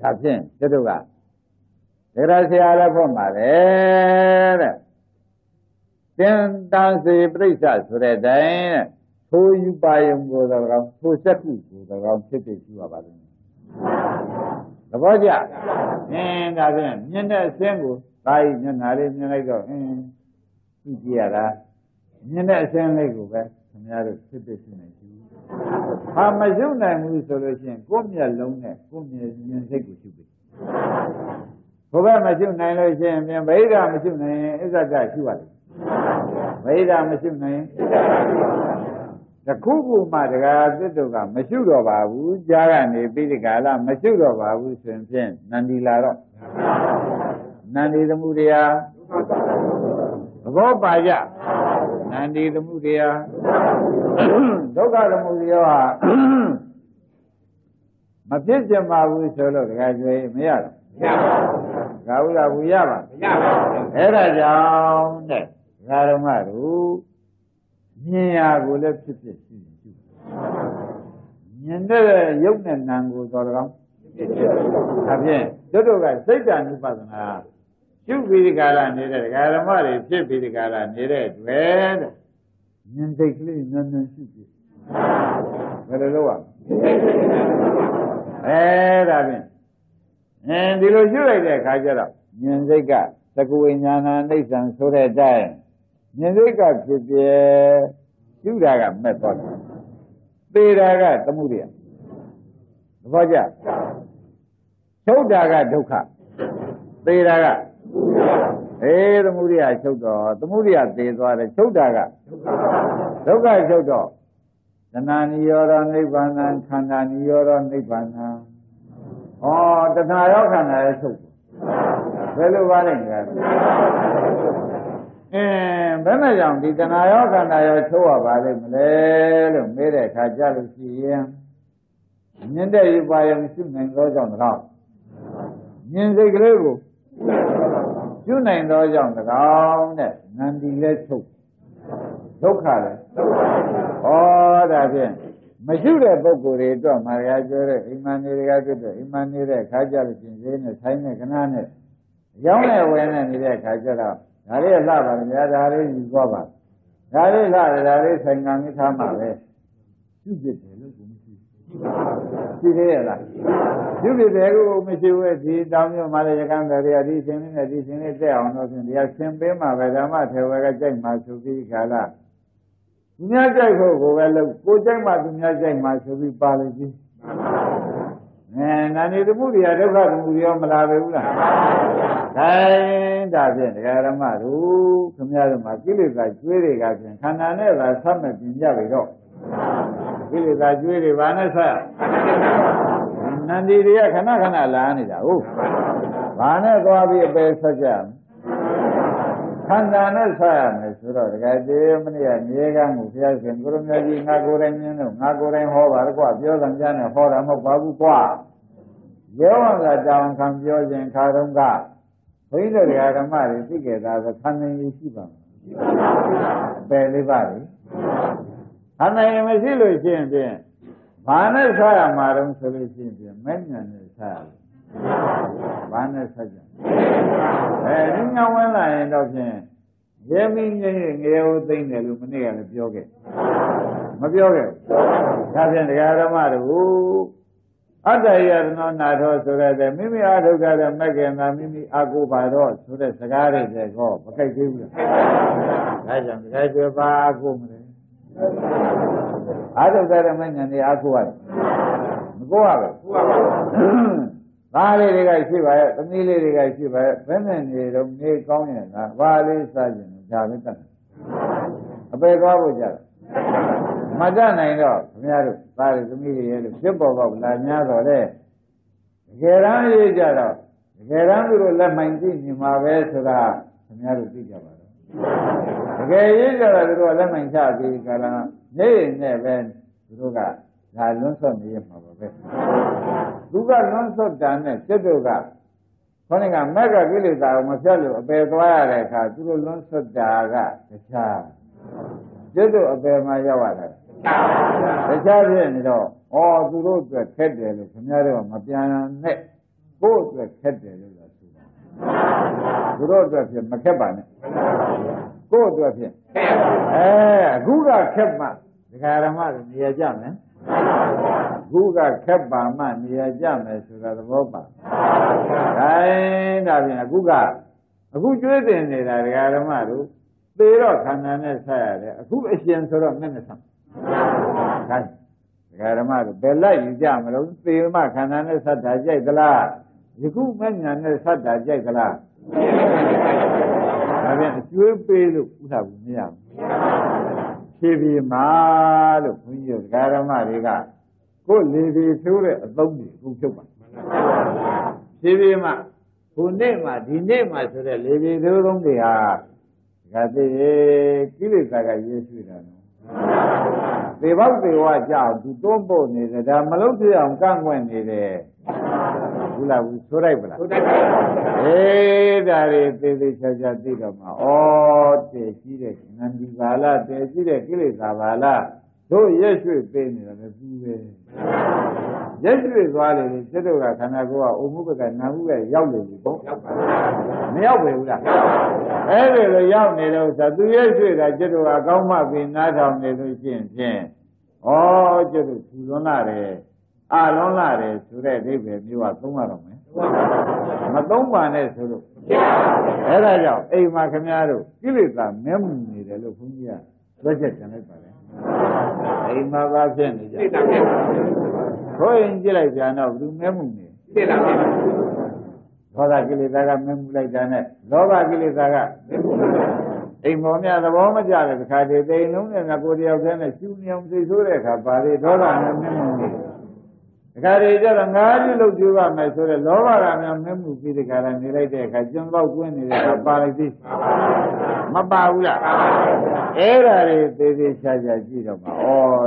ဒါဖြင့်ကျွတ်တို့ကဒေရဆရာလည်းဖွင့်ပါတယ်တဲ့သင်္တန်စေပြိဿဆိုတဲ့တိုင်တဲ့ ထိုယူပါယုံကိုသောကောင်ထိုစက္ခုကိုသောကောင်ဖြစ်ဖြစ်ရှိပါပါလိမ့်မယ်သဘောကျအင်းဒါဖြင့်မြင်တဲ့အစင်းကိုသာယမျက်နာလေးမြင်လိုက်တော့အင်းကြည့်ကြရတာမြင်တဲ့အစင်းလေးကိုပဲခင်ဗျားတို့ဖြစ်ဖြစ်ရှိနေပြီဟာမရှုနိုင်ဘူးဆိုလို့ရှိရင်ကိုယ်မျက်လုံးနဲ့ကိုယ်မျက်မြင်စိတ်ကိုရှုပြီဘုရားမရှုနိုင်လို့ရှိရင်ပြန်ဗိဓာမရှုနိုင်ရင်အစ္ဆဒရှုရတယ်ဗိဓာမရှုနိုင် တခုခုမှတရားသစ္တုကမရှုတော့ပါဘူးကြားကနေပြီးဒီကာလမရှုတော့ပါဘူးဆိုရင်ဖြင့်နန္ဒီလာတော့နန္ဒီသမှုတရားသဘောပါကြနန္ဒီသမှုတရားဒုက္ခသမှုတရားဟာမဖြစ်ကြပါဘူးဆိုလို့တရားကျွေးမရတော့မရပါဘူးကာဟုလာဘူးရပါမရပါဘူးအဲ့ဒါကြောင့်တဲ့ဓမ္မတို့ မြင်ရကိုလည်းဖြစ်ဖြစ်ရှိရှိမြင်တဲ့ရုပ်နဲ့နာမ်ကိုတော်တော်ဒါဖြင့်တို့တို့ကစိတ်ဓာတ်ဥပဒနာရှုပြီးဒီကာလနေတဲ့ဓမ္မတွေဖြစ်ပြီးဒီကာလနေတဲ့တွေ့တဲ့မြင်စိတ်ကလေးနန်းနန်းရှိပြီဘယ်လိုလုပ်ရအဲဒါဖြင့်အဲဒီလိုရှုလိုက်တဲ့အခါကျတော့မြင်စိတ်ကသကုဝိညာဏအိဋ္ဌံဆိုတဲ့အတိုင်း မြင်စိတ်ကဖြစ်ပြရှုတာကမဲ့သွားတယ်သေတာကသမှုရိယသဘောကျချုပ်တာကဒုက္ခသေတာကအေးသမှုရိယချုပ်တော့သမှုရိယသေသွားတယ်ချုပ်တာကဒုက္ခချုပ်တော့သနာနိရောဓနိဗ္ဗာန်ခန္ဓာနိရောဓနိဗ္ဗာန်ဩတဏှာရောခန္ဓာရောချုပ်ဘယ်လိုပါလဲညာ အင်းဘယ်နဲ့ကြောင့်ဒီတဏှာရောခန္ဓာရောချုပ်ရပါလိမ့်မလဲလို့မေးတဲ့အခါကြလို့ရှိရင်မြင်တဲ့ဥပါယမရှိနိုင်သောကြောင့်တော့မြင်စိတ်ကလေးကိုကျွနိုင်သောကြောင့်တကောင်တဲ့နန္ဒီလည်းချုပ်ဒုက္ခလည်းဩဒါဖြင့်မရှိတဲ့ပုဂ္ဂိုလ်တွေအတွက်မာယာပြောတဲ့အိမ်မနေတွေကအတွက်အိမ်မနေတဲ့ခါကြလို့ရှင်သေးနဲ့ထိုင်းနဲ့ခဏနဲ့ရောင်းနဲ့ဝယ်နဲ့နေတဲ့ခါကျတော့ ဒါလေးလှပါလေများဒါလေးယူသွားပါဒါလေးလှတယ်ဒါလေးဆိုင်ငံမိထားမှာပဲပြုပြတယ်လို့ကိုမရှိရှိသေးရဲ့လားပြုပြတယ်ကိုမရှိဘူးဒီတောင်းမြို့မှာလည်းရကန်းတယ်ရဒီရှင်လေးနဲ့ဒီရှင်လေးတက်အောင်လို့ဖြင့်တရားရှင်ပေးမှာပဲဓမ္မထေဝကကြိုက်မှာဆိုပြီးခါလာသူများကြိုက်ဖို့ကိုပဲလို့ကိုကြိုက်မှသူများကြိုက်မှဆိုပြီးပါလို့ကြီး အဲနာနေသမှုတွေကဒုက္ခသမှုတွေရောမလာပဲဘူးလားခိုင်းဒါဖြင့်ဒကာရမတို့ခမရတို့မှာကိလေသာကျွေးတွေကဖြင့်ခန္ဓာနဲ့သာဆက်မဲ့ပြင်ကြပြီတော့ကိလေသာကျွေးတွေဘာနဲ့ဆက်နန္ဒီတွေကခဏခဏလာနေတာဟုတ်ဘာနဲ့သွားပြီးအပယ်ဆက်ကြ ခန္ဓာနဲ့ဆက်ရမယ်ဆိုတော့တကယ်ကျေမနေ့ကမြေကန်းကိုဘုရားရှင်ကိုရမကြီးငါကိုယ်တိုင်မြင်လို့ငါကိုယ်တိုင်ဟောပါတော့ကွာပြောတယ်ကြားနဲ့ဟောတာမဟုတ်ပါဘူးကွာရောဝကတောင်းခံပြောခြင်းခါတော့ကဘိန်းတို့ဓမ္မတွေသိကြတာဆိုခန္ဓာကြီးရှိပါမယ်ပယ်လေးပါလေခန္ဓာရင်မရှိလို့ရှိရင်ဖြင့်ဘာနဲ့ဆက်ရမှာတုံးဆိုလို့ရှိရင်ဖြင့်မဲ့ညာနဲ့ဆက်ရ ဘာနဲ့ဆက်ကြအဲဒီညဝင်လာရင်တော့ဖြင့်ရဲမင်းကြီးငရေဦးသိမ့်တယ်လို့မနေ့ကလည်းပြောခဲ့မပြောခဲ့ဒါဖြင့်တရားဓမ္မတို့အတ္တယရနောနာထောဆိုရတဲ့မိမိအာဒုက္ခတဲ့မက္ကေနာမိမိအာကိုပါတော့ဆိုတဲ့စကားတွေတဲ့ကောမကြိုက်သေးဘူးလားဒါကြောင့်တရားကျွယ်ပါအာကိုမလဲအာဒုက္ခတဲ့မဉ္ဇဉ်တွေအာကိုရတယ်မကိုရပဲ သားလေးတွေကရှိပါရဲ့သမီးလေးတွေကရှိပါရဲ့ဘယ်နဲ့နေတော့နေကောင်းရင်လားဘာလေးစားခြင်းဒါပဲတတ်အပေသွားဖို့ကြတယ်မတတ်နိုင်တော့ခင်ဗျားတို့သားတွေသမီးတွေရဲ့လို့ပြစ်ပေါ်ပေါက်လာများတော့လေတကယ်တမ်းရေးကြတော့တကယ်တမ်းသူတို့လက်မှန်ကြည့်မြင်မှာပဲဆိုတာခင်ဗျားတို့သိကြပါတော့တကယ်ရေးကြတော့သူတို့လက်မှန်ချပြီးကြလားနေနေပဲသူတို့ကဒါလွန်းဆွတ်နေရမှာပါပဲ သူကလွန်းဆွတ်တာနဲ့စိတ်တို့ကခေါင်းကမက်ကကိလေသာကိုမဖြတ်လို့အပယ်သွားရတဲ့အခါသူတို့လွန်းဆွတ်တာကတခြားစိတ်တို့အပယ်မှာရောက်ရတယ်တခြားဖြစ်နေတော့ဩသူတို့အတွက်ခက်တယ်လို့ခင်ဗျားတို့ကမပြန်နဲ့ကိုယ့်အတွက်ခက်တယ်လို့လားဆိုတာသူတို့အတွက်ဖြစ်မခက်ပါနဲ့ကိုယ့်အတွက်ဖြစ်အဲအခုကခက်မှဒကာရမတွေနေရာကြမယ် ခုကခက်ပါမှနေရာကြမယ်ဆိုတာသဘောပါဒါရင်ဒါဖြင့်အခုကအခုကျွေးတင်နေတာဒကာရမတို့သေတော့ခန္ဓာနဲ့ဆက်ရတယ်အခုအရှင်ဆိုတော့မျက်နှာဆံဒါဒကာရမတို့ဘယ်လိုက်ယူကြမလို့သေမှခန္ဓာနဲ့ဆက်တာကြိုက်သလားယခုမျက်ညာနဲ့ဆက်တာကြိုက်သလားဒါဖြင့်အကျွေးပေးလို့ဥစ္စာဘူးမရဘူးဖြည်းဖြည်းမှလို့ဘုန်းကြီးတို့ဒကာရမတွေက ကိုယ်လေဒီဆိုးတဲ့အသုံးတွေအခုဖြုတ်ပါဖြည်းဖြည်းမှခုနေ့မှဒီနေ့မှဆိုတဲ့လေဒီဆိုးသုံးတွေဟာဒကာသေးကိလေသာကရေးဆွေးတာနော်သေဘောက်သေဝကြောင့်သူတွန်းပို့နေတယ်ဒါမလုံးဖြစ်အောင်ကန့်ကွက်နေတယ်ဘူးလားဘူးဆိုလိုက်ပလားဆိုလိုက်ပါအေးဒါတွေသေသေးချာချာသိတော့မှာဩတည်ရှိတဲ့နန္ဒီပါလားတည်ရှိတဲ့ကိလေသာပါလား တို့ရက်ရွှေ့ပေးနေတယ်ပြီးပဲရက်ရွှေ့သွားလေစိတ်တို့ကခန္ဓာကိုယ်ကအုံမှုဘက်ကနာမှုကရောက်နေပြီပေါ့မရောက်ပဲဘူးလားအဲ့ဒီလိုရောက်နေတော့ဆိုသူရက်ရွှေ့တာစိတ်တို့ကအကောင်းမှပြီးနားထောင်နေလို့ရှိရင်ဖြင့်ဩစိတ်တို့ထူလွန်းလာတယ်အလွန်လာတယ်ဆိုတဲ့အိဗယ်မျိုးကသုံးရတော့မယ်မသုံးပါနဲ့ဆိုလို့အဲ့ဒါကြောင့်အိမ်မှာခင်ဗျားတို့ကိလေသာမဲမှုနေတယ်လို့ဘုန်းကြီးကပြောချက်တင်လိုက်ပါတယ် အိမ်မှာပါဖြစ်နေကြခိုးရင်ကြည့်လိုက်ပြန်တော့ဘယ်သူမဲမှုနေသိလားဒေါသကိလေသာကမဲမှုလိုက်တာနဲ့လောဘကိလေသာကမဲမှုအိမ်မော်မြသဘောမကျတဲ့ခါတည်းတိမ်လုံးနဲ့ငါကိုတယောက်တည်းနဲ့ရှူနေအောင်သိဆိုးတဲ့အခါပါလေဒေါသနဲ့မဲမှုနေခါရီကြတော့ငါးပြုလုပ်ကြည့်ပါမယ်ဆိုတော့လောဘကများမဲမှုပြီးတဲ့ခါလည်းနေလိုက်တဲ့အခါကျွန်းပေါက်တွင်းနေတဲ့အခါပါလိုက်သေး မပါဘူးလားအဲ့ဒါတွေသေးသေးချာချာကြည့်တော့မှာဩ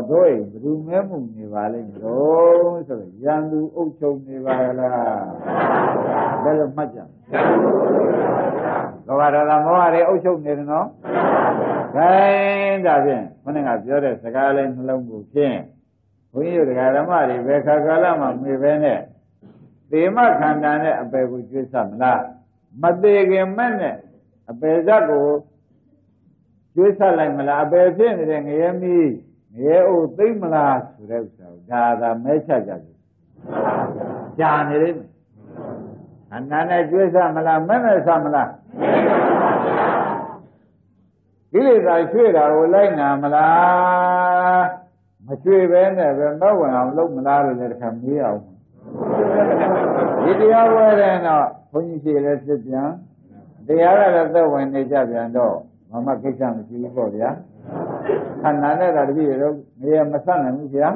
တို့အိမ်ဘယ်သူမဲမှုနေပါလိမ့်မလို့ဆိုတော့ရန်သူအုပ်ချုပ်နေပါလားဘယ်လိုမှတ်ကြလောဘဒေါသမောဟတွေအုပ်ချုပ်နေတယ်နော်ခိုင်းဒါဖြင့်ခொနကပြောတဲ့စကားလေးနှလုံးကိုဖြင့်ဘုန်းကြီးတို့ဓမ္မတွေဘယ်ခါကာလမှမေပဲနဲ့သေမခန္ဓာနဲ့အပယ်ကိုကျွေးဆမလားမသေးခင်မဲ့နဲ့အပယ်ဇတ်ကို ကျွေးဆလိုက်မလားအပယ်ဖြစ်နေတဲ့ငရဲမီးငရဲအိုသိမ့်မလားဆိုတဲ့ဥစ္စာကိုဒါသာမဲချကြကြကြာနေလိမ့်မယ်အနန္တကျွေးဆမလားမဲ့မဲ့ဆမလားကိလေသာရွှေ့တာကိုလိုက်နာမလားမရွှေ့ပဲနဲ့ပဲမဝင်အောင်လုပ်မလားလို့လည်းတစ်ခါမေးအောင်ဒီတရားဝဲတဲ့တော့ဘုန်းကြီးရှိလည်းဖြစ်ပြန်တရားကလည်းသက်ဝင်နေကြပြန်တော့ မမကိစ္စမရှိဘူးပေါ့ဗျာခန္ဓာနဲ့တော့တပည့်တော်ငရေမဆက်နိုင်ဘူးဗျာ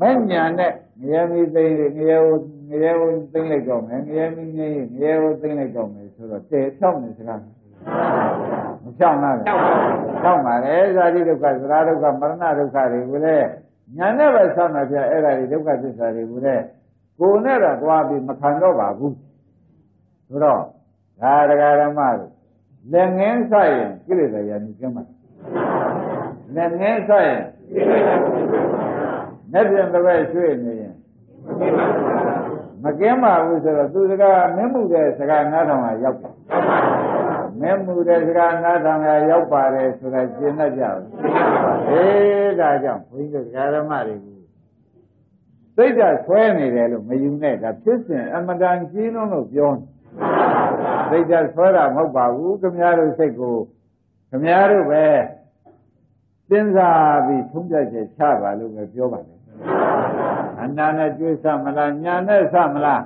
မမဲ့ညာနဲ့ငရဲမီသိမ့်ငရဲကိုငရဲကိုသိမ့်လိုက်တော့မယ်ငရဲမီငရဲငရဲကိုသိမ့်လိုက်တော့မယ်ဆိုတော့တဲဖြောက်နေစကားမဖြောက်လားဖြောက်ပါဖြောက်ပါလေဇာတိဒုက္ခသရဒုက္ခမရဏဒုက္ခတွေကိုလည်းညာနဲ့ပဲဆောင်းတာပြအဲ့ဒါတွေဒုက္ခသစ္စာတွေကိုလည်းကိုယ်နဲ့တော့သွားပြီးမခံတော့ပါဘူးဆိုတော့ဒါတရားဓမ္မတို့ လက်ငင်းဆိုင်ရင်ကိလေသာယာမြင်မှာလက်ငင်းဆိုင်ရင်လက်ပြန်တစ်ပတ်ရွှေ့နေရင်မကင်းပါဘူးဆိုတော့သူစကားမင်းမှုတဲ့စကားနားထောင်တာရောက်ပါမင်းမှုတဲ့စကားနားထောင်တာရောက်ပါတယ်ဆိုတာရှင်းတတ်ကြဘူးအေးဒါကြောင့်ဘုန်းကြီးတို့ဓမ္မတွေကိုစိတ်ဓာတ်ဆွဲနေတယ်လို့မယူနဲ့ဒါဖြစ်စဉ်အမတန်ကြီးလုံးလို့ပြောနေ စိတ်ဓာတ်ဆွဲတာမဟုတ်ပါဘူးခမည်းတော်စိတ်ကိုခမည်းတော်ပဲစဉ်းစားပြီးထုံးပြချက်ချပါလို့ပဲပြောပါလေအနာနဲ့ကျွေးစမလားညာနဲ့စမလား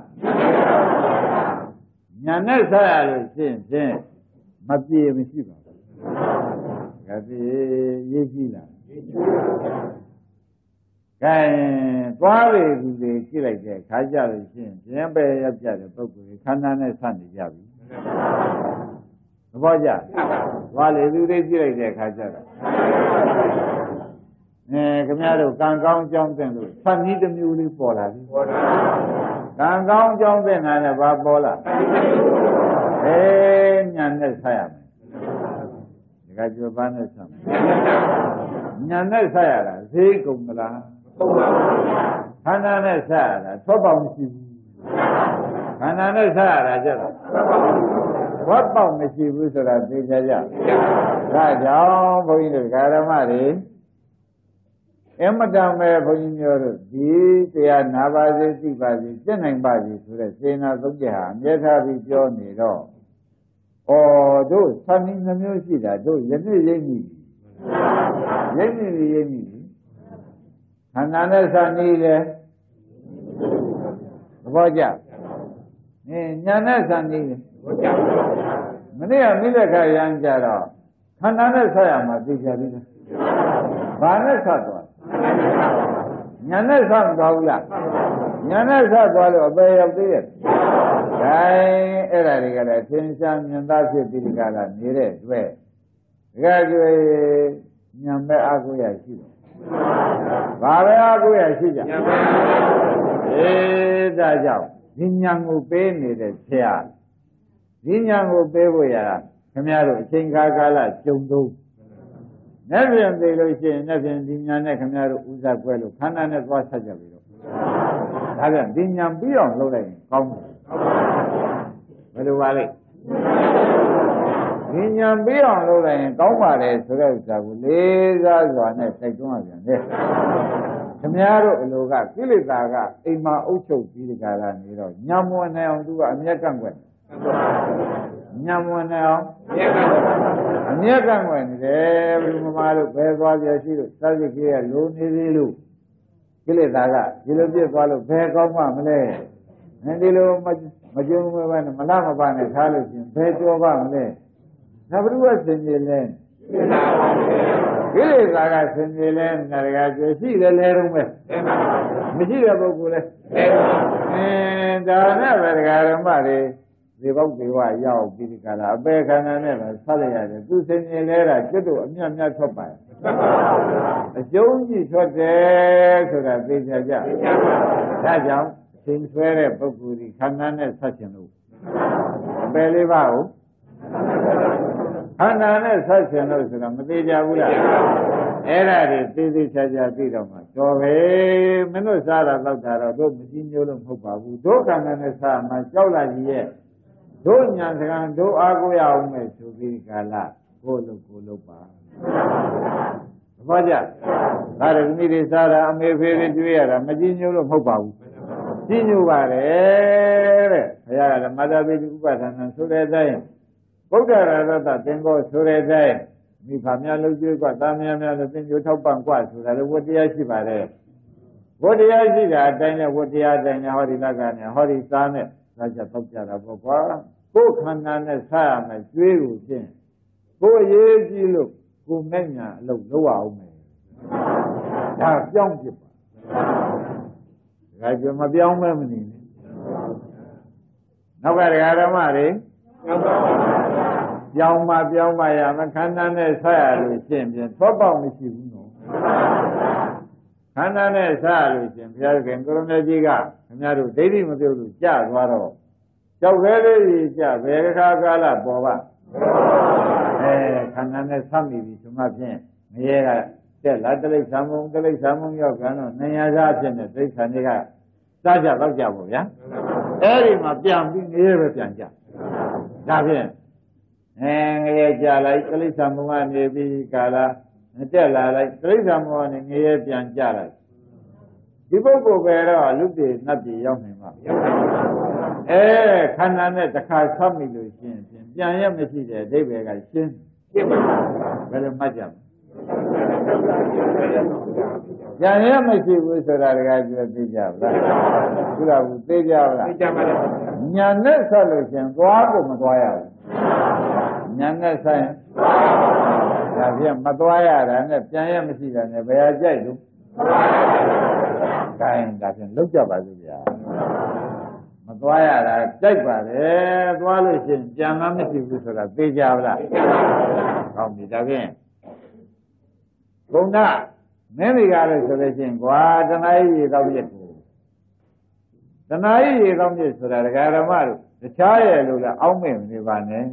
ညာနဲ့စရလို့ရှင်းဖြင့်မပြေမရှိပါဘူး။ဒါပြေရေးကြည့်လား။ကဲသွားလေသူတွေကြည့်လိုက်တဲ့ခါကြလို့ရှင်းပြင်းပဲရောက်ကြတဲ့ပုဂ္ဂိုလ်ခန္ဓာနဲ့ဆက်နေကြပြီ။ သဘောကျ။သွားလေသူတွေကြည့်လိုက်တဲ့ခါကြတော့အဲခင်ဗျားတို့ကံကောင်းကြောင်းတဲ့လို့သတ်နည်းတစ်မျိုးလေးပေါ်လာပြီပေါ်လာကံကောင်းကြောင်းတဲ့နာနဲ့ဘာပေါ်လာအဲညာနဲ့ဆက်ရမယ်ဒါကကြွပန်းနဲ့ဆက်မယ်ညာနဲ့ဆက်ရတာဈေးကုန်မလားကုန်ပါဘူးခန္ဓာနဲ့ဆက်ရတာသောပေါမရှိဘူး ခန္ဓာနဲ့ဆက်ရတာကြတော့ဘတ်ပေါက်မရှိဘူးဆိုတာသိကြကြဒါကြောင့်ဘုန်းကြီးတို့ဓမ္မတွေအမတန်ပဲဘုန်းကြီးမျိုးတို့ဒီတရားနာပါစေသိပါစေစိတ်နိုင်ပါစေဆိုတဲ့စေနာသုံးချက်ဟာအမြဲတမ်းပြီးပြောနေတော့ဩတို့သံဃာမျိုးရှိတာတို့ယနေ့ရိပ်မိရိပ်မိပြီရိပ်မိပြီခန္ဓာနဲ့သံနေလေသဘောကျ နင်ညာနဲ့သံနေလေမနေ့ကမိလက်ခရမ်းကြတော့ခန္ဓာနဲ့ဆက်ရမှာသိကြပြီလားဘာနဲ့ဆက်သွားညာနဲ့ဆက်သွားဘူးလားညာနဲ့ဆက်သွားလို့အပေရောက်သေးရဲ့ဒါအဲ့ဒါတွေကလည်းသင်္ချာမြင်သားဖြစ်ပြီးဒီကလာနေတဲ့အတွက်ဒါကြွေညာမဲ့အကုရရှိတယ်ဘာပဲအကုရရှိကြအေးဒါကြောင့် ဒီညာကိုပေးနေတဲ့ဆရာဒီညာကိုပေးဖို့ရတာခင်ဗျားတို့အချိန်ခါကာလကြုံသုံးနဲ့ပြန်သေးလို့ရှိရင်နဲ့ပြန်ဒီညာနဲ့ခင်ဗျားတို့ဥစ္စာကွဲလို့ခန္ဓာနဲ့သွားဆက်ကြပြီတော့ဒါပြန်ဒီညာပြီးအောင်လုပ်လိုက်ရင်ကောင်းတယ်ဘယ်လိုပါလဲဒီညာပြီးအောင်လုပ်လိုက်ရင်ကောင်းပါတယ်ဆိုတဲ့ဥစ္စာကိုလေးစားစွာနဲ့စိုက်တွန်းရပြန်တယ် ခမည်းတော်အလိုကကိလေသာကအိမ်မှာအုပ်ချုပ်ပြီးဒီကရနေတော့ညာမဝင်နိုင်အောင်သူကအမျက်ကန့်ကွက်ညာမဝင်နိုင်အောင်အမျက်ကန့်ကွက်နေတယ်ဘုမမလို့ဘယ်သွားပြရှိလို့သတိကြီးကလိုနေသေးလို့ကိလေသာကဒီလိုပြစ်သွားလို့ဘယ်ကောင်းမှမလဲအဲဒီလိုမကြုံမပဲမလားမပါနဲ့ထားလို့ရှင်ဘယ်ကြောပါမလဲသဘုရားစင်ကြယ်လဲ ကိလေသာကစင်ကြယ်လဲနာရကကျွရှိတယ်လဲတော့ပဲမရှိတဲ့ပုဂ္ဂိုလ်လဲအင်းဒါနဲ့ပဲဒကာရမတွေဒီဘောက်ဒီဝရောက်ပြီးဒီကလာအပေခန္ဓာနဲ့ပဲဆက်လိုက်ရတယ်သူစင်ကြယ်လဲတာကျွတ်တို့အမြတ်မြတ်ထွက်ပါအကျုံးကြီးထွက်တယ်ဆိုတာသိကြကြဒါကြောင့်သင်ဆွဲတဲ့ပုဂ္ဂိုလ်ဒီခန္ဓာနဲ့ဆက်ခြင်းလို့အပေလေးပါကို ခန္ဓာနဲ့ဆက်ခြင်းလို့ဆိုတာမသေးကြဘူးလားအဲ့ဒါတွေသိသိချာချာသိတော့မှတော်ပဲမင်းတို့စားတာတော့တာတော့တို့မကြည့်မျိုးလို့မဟုတ်ပါဘူးတို့ခန္ဓာနဲ့စားမှကြောက်လာကြီးရဲ့တို့ညာစကံတို့အားကိုရအောင်မဲ့ဆိုပြီးကာလကိုလို့ကိုလို့ပါသဘောကျဒါရကမိတွေစားတာအမေဖေတွေကျွေးရတာမကြည့်မျိုးလို့မဟုတ်ပါဘူးကြည့်ညိုပါတယ်တဲ့ဘုရားကလည်းမသာပိဥပဒနာဆိုတဲ့အတိုင်း ဗုဒ္ဓရာရတသင်္ဘောဆိုတဲ့အတိုင်းမိဖများလှုပ်ကြွေးกว่าသားများများလည်းသင်္ကြိုထောက်ပံ့กว่าဆိုတာလည်းဝတ္တရားရှိပါတယ်ဝတ္တရားရှိတာအတိုင်းနဲ့ဝတ္တရားတိုင်းနဲ့ဟောဒီလက်ကနဲ့ဟောဒီသားနဲ့သာချက်ပေါက်ကြတာပေါ့ကွာကိုယ်ခန္ဓာနဲ့ဆက်ရမယ်ကျွေးကိုဖြင့်ကိုယ်ရေးကြည့်လို့ကိုယ်မဲ့ညာအလုပ်လုပ်အောင်မယ်ဒါပြောင်းပြပါ ဒါကြမပြောင်းမဲမနေနဲ့နောက်ကဒကာဓမ္မတွေ ပြောင်းမှပြောင်းမှရမခန္ဓာနဲ့ဆက်ရလို့ရှင်းပြန်သောပေါက်မရှိဘူးနော်ခန္ဓာနဲ့ဆက်ရလို့ရှင်းဘုရားခင်ကိုရမေကြီးကခင်ဗျားတို့ဒိဋ္ဌိမပြုတ်လို့ကြာသွားတော့ကြောက်ခဲလေးကြီးကြာဘယ်ခါကာလပေါ်ပါအဲခန္ဓာနဲ့ဆက်မိပြီဆိုမှဖြင့်ငရဲကတက်လာတိရစ္ဆာန်မုံတိရစ္ဆာန်မုံရောက်ကြတော့နေရာစားဖြစ်နေတိရစ္ဆာန်တွေကစားကြတော့ကြပါဗျာအဲ့ဒီမှာပြန်ပြီးငရဲပဲပြန်ကြဒါဖြင့် အဲငရဲကြလိုက်တိရစ္ဆာန်မုံကနေပြီးကာလတက်လာလိုက်တိရစ္ဆာန်မုံကနေငရဲပြန်ကြလိုက်ဒီပုဂ္ဂိုလ်ပဲတော့လူတွေနတ်ပြည်ရောက်နေမှာအဲခန္ဓာနဲ့တစ်ခါဆောက်မိလို့ရှင်းဖြင့်ပြန်ရမရှိတဲ့အဓိပ္ပာယ်ကရှင်းရှင်းပါဘယ်လိုမှတ်ကြမလဲကြံရမရှိဘူးဆိုတာတကယ်ပြောသိကြပါလားသူကဘူးသိကြပါလားသိကြပါလားညာနဲ့ဆက်လို့ရှင်သွားကိုမသွားရဘူး ညာနဲ့ဆက်ရင်ဒါဖြင့်မသွားရတာနဲ့ပြန်ရမရှိတာနဲ့ဘယ်ဟာကြိုက်လို့ကိုင်းဒါဖြင့်လောက်ကြပါလိမ့်ဗျာမသွားရတာကြိုက်ပါတယ်သွားလို့ရှင်ကြံမှမရှိဘူးဆိုတာသိကြပါလားကောင်းပြီဒါဖြင့်ဘုံနာမင်းမိကားလို့ဆိုလို့ရှိရင်ကွာတဏှာကြီးရေတော့ပြည့်ကိုတဏှာကြီးရေတော့ပြည့်ဆိုတာဒကာဓမ္မတို့တခြားရဲ့လို့လည်းအောက်မဲ့မနေပါနဲ့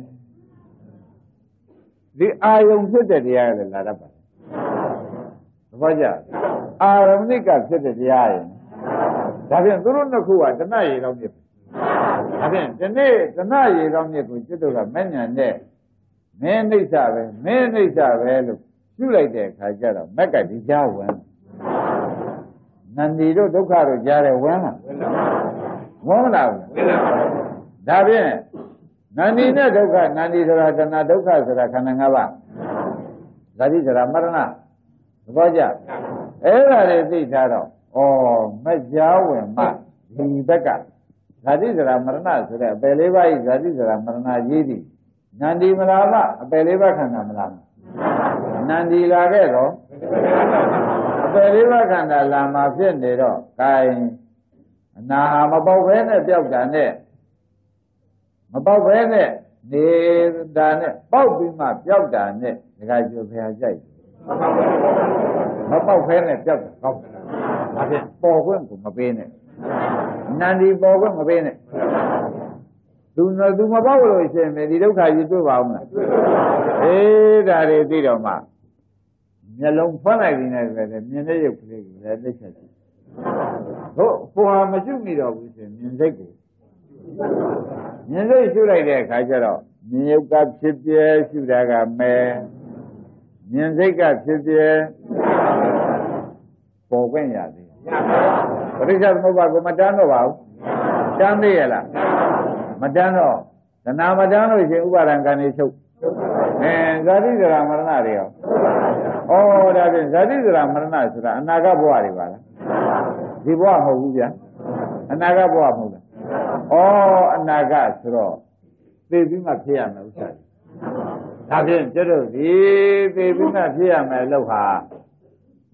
ဒီအာယုံဖြစ်တဲ့တရားလည်းလာတတ်ပါသဘောကျအာရမဏိကဖြစ်တဲ့တရားရင်ဒါဖြင့်သူတို့နှစ်ခုကတဏှာရေတော့ပြည့်ဒါဖြင့်ဒီနေ့တဏှာရေတော့ပြည့်ကိုจิตတို့ကမဲ့ညာနဲ့မင်းနှိမ့်ချပဲမင်းနှိမ့်ချပဲလို့ပြုလိုက်တဲ့အခါကျတော့မက်ကဒီကြားဝင်နန္ဒီတို့ဒုက္ခတို့ကြားတယ်ဝင်လားဝင်မလားဘူးဒါဖြင့် နန္ဒီနဲ့ဒုက္ခနန္ဒီဆိုတာတဏှာဒုက္ခဆိုတာခန္ဓာ၅ပါးဇာတိဆိုတာမရဏသဘောကျအဲ့ဒါတွေသိထားတော့ဩမကြားဝင်မှဒီဘက်ကဇာတိဆိုတာမရဏဆိုတဲ့အပယ်လေးပါးဤဇာတိဆိုတာမရဏကြီးသည်နန္ဒီမလားမအပယ်လေးပါးခန္ဓာမလားနန္ဒီလာခဲ့တော့အပယ်လေးပါးခန္ဓာလာမှာဖြစ်နေတော့ gain အနာဟာမပေါက်ဘဲနဲ့ပြောက်တာနဲ့ မပေါက်ဘဲနဲ့နေတာနဲ့ပေါက်ပြီးမှပြောက်တာနဲ့ဒကာကျော်ဖရာကြိုက်မပေါက်ဘဲနဲ့ပြောက်တာကောက်ဒါဖြင့်ပေါ်ခွင့်ကိုမပေးနဲ့နန္ဒီပေါ်ခွင့်မပေးနဲ့သူသူမပေါက်လို့ရှိရင်ဒီဒုက္ခကြီးတွေ့ပါဦးမလားအေးဒါတွေသိတော့မှမျက်လုံးဖွင့်လိုက်ပြီးနေပဲမြင်တဲ့ရုပ်ကလေးကိုလည်းသိချက်ရှိဟုတ်ဟိုဟာမရှိမိတော့ဘူးဆိုရင်မြင်စိတ်ကို မြင်စိတ်ရှုလိုက်တဲ့အခါကျတော့မြင်ရုပ်ကဖြစ်ပြဲရှုတာကမဲမြင်စိတ်ကဖြစ်ပြဲပေါ်ခွင့်ရသေးပရိစ္ဆေသမုပ္ပါကိုမတန်းတော့ပါဘူးတန်းသေးရလားမတန်းတော့သနာမတန်းလို့ရှိရင်ဥပါဒံကံနေချုပ်အဲဇာတိဇရာမရဏတွေရောဩဒါဖြင့်ဇာတိဇရာမရဏဆိုတာအနာဂတ်ဘဝတွေပါလားဒီဘဝမဟုတ်ဘူးဗျာအနာဂတ်ဘဝမဟုတ်လား ဩအနာဂတ်ဆိုတော့သိပြီးမှဖြစ်ရမယ်ဥစ္စာဒါဖြင့်ကျွတ်တို့ဒီသိပြီးမှဖြစ်ရမယ်လို့ဟာ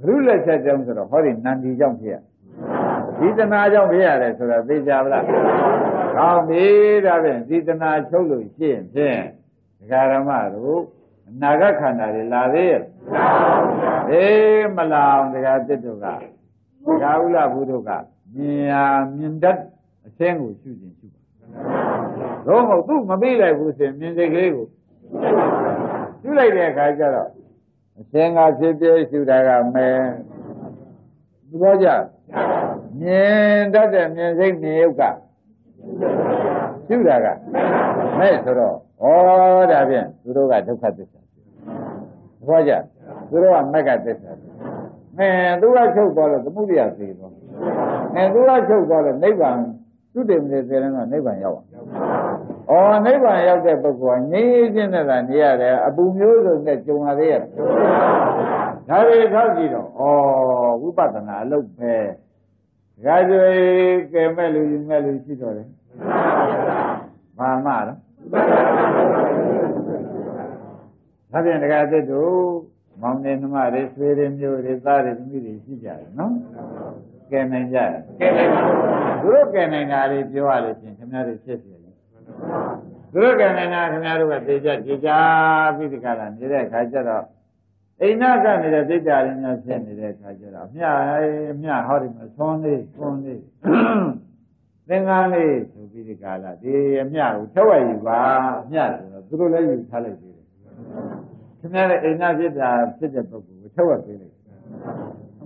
ဘုရုလက်ချက်ကြောင့်ဆိုတော့ဟောဒီနန္ဒီကြောင့်ဖြစ်ရဒီတနာကြောင့်ဖြစ်ရတယ်ဆိုတော့သိကြပါလားကောင်းပြီဒါဖြင့်ဒီတနာချုပ်လို့ရှိရင်ဖြင့်ဒကာရမတို့အနာဂတ်ခန္ဓာတွေလာသေးရဲ့အေးမလာအောင်ဒကာတစ်တို့ကဒကာဥလဘုဒ္ဓကမြင်ရမြင်တတ် အဆင်းကိုရှုခြင်းရှုပါတော့မဟုတ်သူမပြီးလိုက်ဘူးဆိုရင်မြင်စိတ်ကလေးကိုရှုလိုက်တဲ့အခါကျတော့အဆင်းကဖြစ်ပြရှုတာကမဲသဘောကျမြင်တတ်တဲ့မြင်စိတ်မြင်ရုပ်ကရှုတာကမဲ့ဆိုတော့ဩဒါဖြင့်သူတို့ကဒုက္ခသစ္စာသဘောကျသူတို့ကမက္ကသစ္စာအဲသူကချုပ်သွားလို့သမုဒိယသိသွားအဲသူကချုပ်သွားလို့နိဗ္ဗာန် သူတည်မနေသေးတယ်တော့နိဗ္ဗာန်ရောက်အောင်ဩနိဗ္ဗာန်ရောက်တဲ့ပုဂ္ဂိုလ်ကငြိမ်းချင်းနဲ့သာနေရတယ်အပူမျိုးစုံနဲ့ကြုံရသေးရတယ်ဒါတွေထောက်ကြည့်တော့ဩဝိပဿနာအလုပ်ပဲဒါကြွေကဲမဲ့လူကြီးမဲ့လူရှိတော့တယ်ဘာမှတော့ဒါပြန်တကယ်သစ်တို့မောင်နေနှမတွေဆွေတွေမျိုးတွေသားတွေသမီးတွေရှိကြတယ်နော် ကယ်နိုင်ကြတယ်ကယ်နိုင်ပါဘူးသူတို့ကယ်နိုင်တာတွေပြောရလို့ချင်းခင်ဗျားတို့ဖြစ်စီရင်သူတို့ကယ်နိုင်တာခင်ဗျားတို့ကသိကြသိကြပြီးဒီကလာနေတဲ့အခါကျတော့အိနာကနေတဲ့သိကြရင်းများဖြစ်နေတဲ့အခါကျတော့မြအမြဟောဒီမှာသွန်းလေးသွန်းလေးသင်္ကန်းလေးဆိုပြီးဒီကလာဒီအမြကိုထွက်ဝဲယူပါအမြဆိုတော့သူတို့လည်းယူထားလိုက်သေးတယ်ခင်ဗျားလည်းအိနာဖြစ်တာဖြစ်တဲ့ပုဂ္ဂိုလ်ကိုထွက်ဝဲပေးလိုက်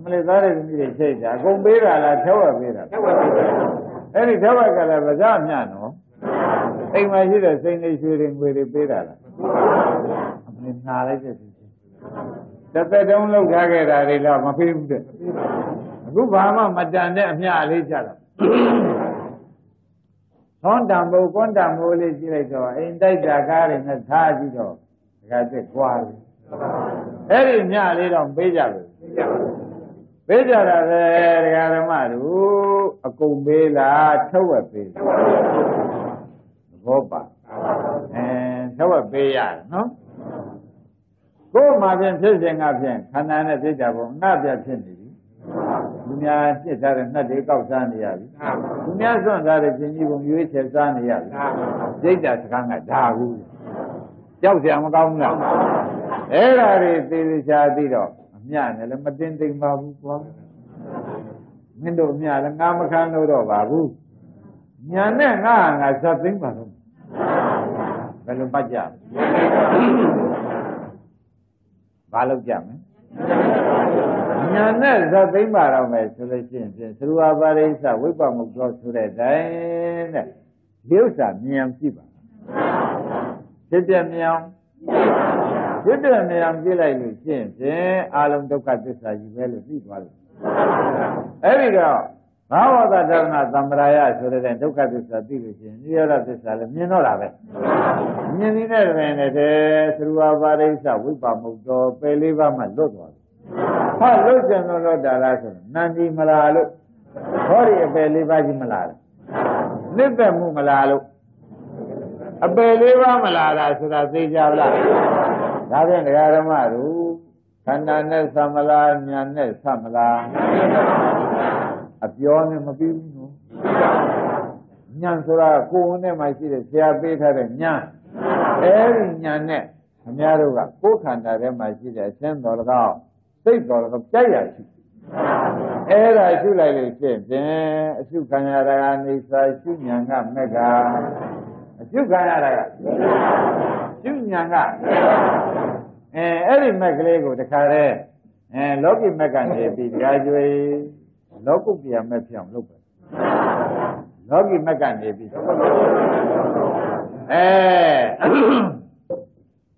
မလေးသားတဲ့မိတွေချိန်တာအကုန်ပေးတာလားထက်ဝက်ပေးတာဆက်ဝတ်ပါအဲ့ဒီထက်ဝက်ကလည်းဗဇအမြနော်အိမ်မှာရှိတဲ့စိန်လေးရွှေတွေငွေတွေပေးတာလားအမလေးနာလိုက်တဲ့သူချင်းတစ်သက်တုံးလောက်ထားခဲ့တာတွေတော့မပေးဘူးတဲ့အခုဘာမှမတန်တဲ့အမြလေးကြတော့သွန်တံမိုးကွန်တံမိုးလေးကြည့်လိုက်တော့အိမ်တိုက်တာကားတွေနဲ့ထားကြည့်တော့ဒကာတက်ကွာပြီအဲ့ဒီမြလေးတော့ပေးကြပြီပေး ကြတာပဲဒကာဓမ္မတို့အကုန်ပေးလားထက်ဝက်ပေးလားသဘောပါအဲထက်ဝက်ပေးရတယ်နော်ကိုယ်မှာဖြင့်ဖြစ်စဉ်ကဖြင့်ခန္ဓာနဲ့ဖြစ်ကြပုံငါပြဖြစ်နေပြီသူများပြစ်ထားတဲ့နှက်တွေကောက်စားနေရပြီသူများစွန့်ထားတဲ့ခြင်းကြီးပုံရွေးချယ်စားနေရပြီစိတ်ဓာတ်စကားကဒါဘူးကြောက်ကြမကောင်းဘူးလားအဲ့ဒါတွေသေသေးချာသိတော့ အမြနဲ့လည်းမတင်သိမ့်ပါဘူးကွာမင်းတို့အမြလည်းငါမခံလို့တော့ပါဘူးညာနဲ့ငါဟာငါဇတ်သိမ့်ပါတော့ဘယ်လိုပတ်ကြဘာလုပ်ကြမလဲညာနဲ့ဇတ်သိမ့်ပါတော့မယ်ဆိုလို့ရှိရင်ဖြင့်သရဝပါရိသဝိပ္ပမုတ်တော်ဆိုတဲ့တိုင်းတဲ့ဒီဥစ္စာမြင်ကြည့်ပါဖြစ်ပြမြင် ဖြစ်ပြမြင်ကြည့်လိုက်လို့ရှိရင်ဖြင့်အာလုံးဒုက္ခသစ္စာကြီးပဲလို့သိသွားလို့အဲ့ဒီတော့ဘာဝတ္တဓမ္မသံ္ဗရာယဆိုတဲ့ဒုက္ခသစ္စာသိလို့ရှိရင်နိရောဓသစ္စာလည်းမြင်တော့တာပဲမြင်နေတဲ့တွင်လည်းသရဝပါရိသဝိပ္ပမုတ်တော်ပယ်လေးပါးမှလွတ်သွားတယ်ဟာလွတ်ကြံလို့လွတ်တာလားဆိုတော့နန္ဒီမလားလို့ဟောဒီအပယ်လေးပါးကြီးမလားနိဗ္ဗာန်မှုမလားလို့အပယ်လေးပါးမလားလားဆိုတာသိကြလား ဒါဖြင့်ဒကာဓမ္မတို့ခန္ဓာနဲ့သမလားညာနဲ့သမလားအပြောနဲ့မပြီးဘူးနော်ညာဆိုတာကိုယ်ဝင်ထဲမှာရှိတဲ့ဆရာပေးထားတဲ့ညာအဲဒီညာနဲ့အများတို့ကကိုယ်ခန္ဓာထဲမှာရှိတဲ့အရှင်းတော်တကောက်စိတ်တော်တကောက်ကြိုက်ရရှိအဲ့ဒါရှုလိုက်လို့ရှိရင်အရှုခံရတာကနေစာရှုညာကမက်က အရှုခံရတာကရှုညာကအဲအဲ့ဒီမက်ကလေးကိုတခါတည်းအဲလောကီမက်ကနေပြီးတရားကျွေးလောကုတ္တရာမက်ပြောင်းလုပ်ပဲလောကီမက်ကနေပြီးအဲ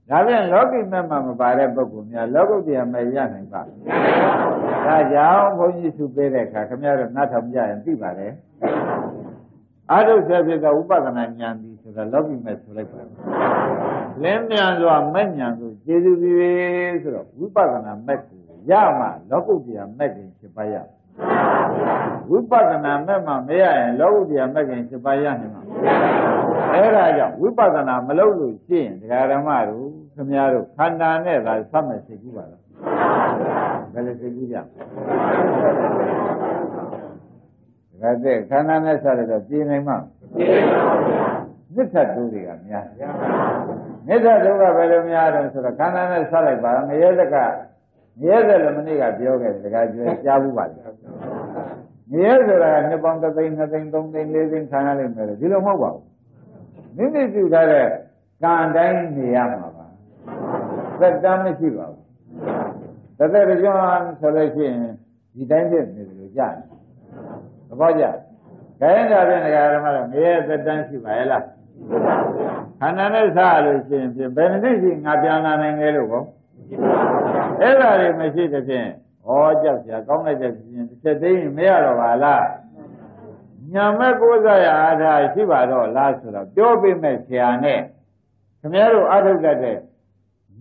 ဒါပြန်လောကီမက်မှာမပါတဲ့ပုဂ္ဂိုလ်များလောကုတ္တရာမက်ရနိုင်ပါဒါကြောင့်ဘုန်းကြီးစုပေးတဲ့အခါခင်ဗျားတို့နားထောင်ကြရင်သိပါတယ် အာထုဆဲဖြစ်သောဥပဒနာဉာဏ်ဒီဆိုတာလောကီမက်ဆိုလိုက်ပါလင်းမြန်စွာမဲ့ဉာဏ်ဆိုကျေစုပြီးဆိုတော့ဝိပဿနာမက်ကိုရမှလောကုတ္တရာမက်ကိုဖြစ်ပါရဝိပဿနာမက်မှမရရင်လောကုတ္တရာမက်ကိုဖြစ်ပါရနိုင်မှာအဲ့ဒါကြောင့်ဝိပဿနာမလုပ်လို့ရှိရင်ဒကာဓမ္မတို့ခင်ဗျားတို့ခန္ဓာနဲ့သာသတ်မဲ့စိတ်ကူးပါလားဘယ်လိုစိတ်ကူးကြ ဒကာတဲ့ခန္ဓာနဲ့ဆက်ရတော့ပြင်းနိုင်မှာမြစ်ထတ်တို့တွေကများမြစ်ထတ်တို့ကဘယ်လိုများတယ်ဆိုတော့ခန္ဓာနဲ့ဆက်လိုက်ပါငရဲသက်ကငရဲသက်လည်းမနေ့ကပြောခဲ့တယ်ဒကာကျွေးကြားဘူးပါလေငရဲဆိုတာကနှစ်ပေါင်း3သိန်း2သိန်း3သိန်း4သိန်းခံရလိမ့်မယ်ဒီလိုမဟုတ်ပါဘူးမိမိပြုထားတဲ့ကံတိုင်းနေရမှာပါသက်တမ်းမရှိပါဘူးသက်သက်ကြောင်းဆိုလို့ရှိရင်ဒီတိုင်းဖြစ်နေတယ်လို့ကြားတယ်သ ဘောကျခိုင်းတာဖြင့်ဒကာဓမ္မတော့ငရဲသက်တမ်းရှိပါရဲ့လားခန္ဓာနဲ့စားလို့ရှိရင်ဖြင့်ဘယ်နှစ်ရှိငါပြန်လာနိုင်လေလို့ကောအဲ့ဒါတွေမရှိတဲ့ဖြင့်ဩကြောက်ကြကောင်းလိုက်တဲ့ဖြင့်တစ်ချက်သိရင်မရတော့ပါလားညာမဲ့ကိုးစားရအားထားရှိပါတော့လားဆိုတော့ပြောပေးမဲ့ဆရာနဲ့ခင်ဗျားတို့အထုတ်တတ်တဲ့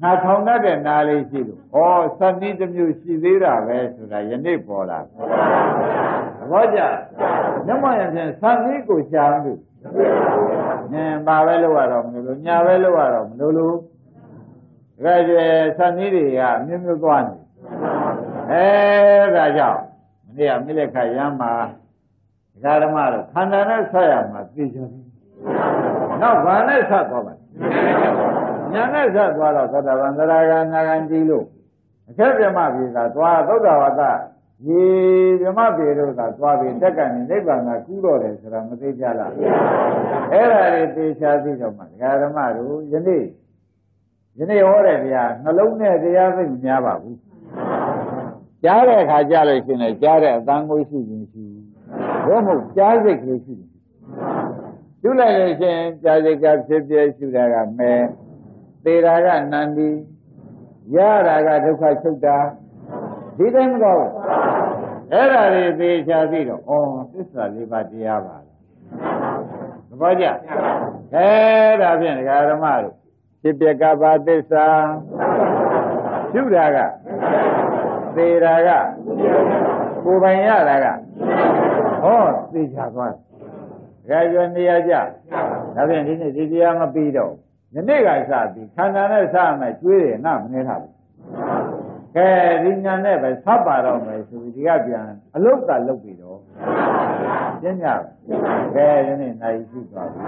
ငါထောင်တတ်တဲ့နာလေးရှိလို့ဩသတ္တိတစ်မျိုးရှိသေးတာပဲဆိုတာယနေ့ပေါ်လာသဘော ကျညမရဖြင့်သတ္တိကိုရှားမှုနင်ပါပဲလို့ရတော့မလို့ညာပဲလို့ရတော့မလို့လို့ဒါကြဲသတ္တိတွေကမျိုးမျိုးသွားနေအဲဒါကြောင့်မနေ့ကမိလက်ခရမ်းမှာဒကာဓမ္မတို့ခန္ဓာနဲ့ဆက်ရမှာသိကြပြီနောက်ဘာနဲ့ဆက်သွားပါလဲညာနဲ့ဆက်သွားတော့သတ္တဗံသရဂာနာဂံတီလို့အခက်ပြမပြေသာသွားသုဒ္ဓဝါဒ ရေပြမပြေတို့ကသွားပြီးတက်ကန်နေနိဗ္ဗာန်ကကူးတော့တယ်ဆိုတာမသိကြလားအဲ့ဒါတွေသေချာသိတော့မှဒကာဓမ္မတို့ယနေ့ယနေ့ဟောတဲ့တရားနှလုံးနဲ့တရားသိမများပါဘူးကြားတဲ့အခါကြားလို့ရှိရင်ကြားတဲ့အတန်ကိုရှိခြင်းရှိဘုမဟုတ်ကြားစိတ်ကလေးရှိတယ်ပြုလိုက်လို့ရှိရင်ကြားစိတ်ကဖြစ်ဖြစ်ရှုတာကမဲသေတာကနန္ဒီရတာကဒုက္ခချုပ်တာ ဒီတိုင်းမတော့ဘူးအဲ့ဒါတွေသေချာသိတော့ဩသစ္စာလေးပါးတရားပါလားသဘောကျခဲဒါဖြင့်ဒကာဓမ္မတို့ဖြစ်ပြကဘာသစ္စာရှုတာကသေတာကကိုယ်ပိုင်ရတာကဟောသေချာသွားတယ်ဒကာကျော်နေရာကြဒါဖြင့်ဒီနေ့ဒီတရားမပြီးတော့ယနေ့ကစပြီးခန္ဓာနဲ့စမယ်ကျွေးတယ်ငါမနေထားဘူး ကဲဒီညာနဲ့ပဲဆပ်ပါတော့မယ်ဆိုပြီးဒီကပြန်အလုတ်တာလုတ်ပြီးတော့ပြင်းရကဲဒီနေ့နိုင်ရှိသွားပြီ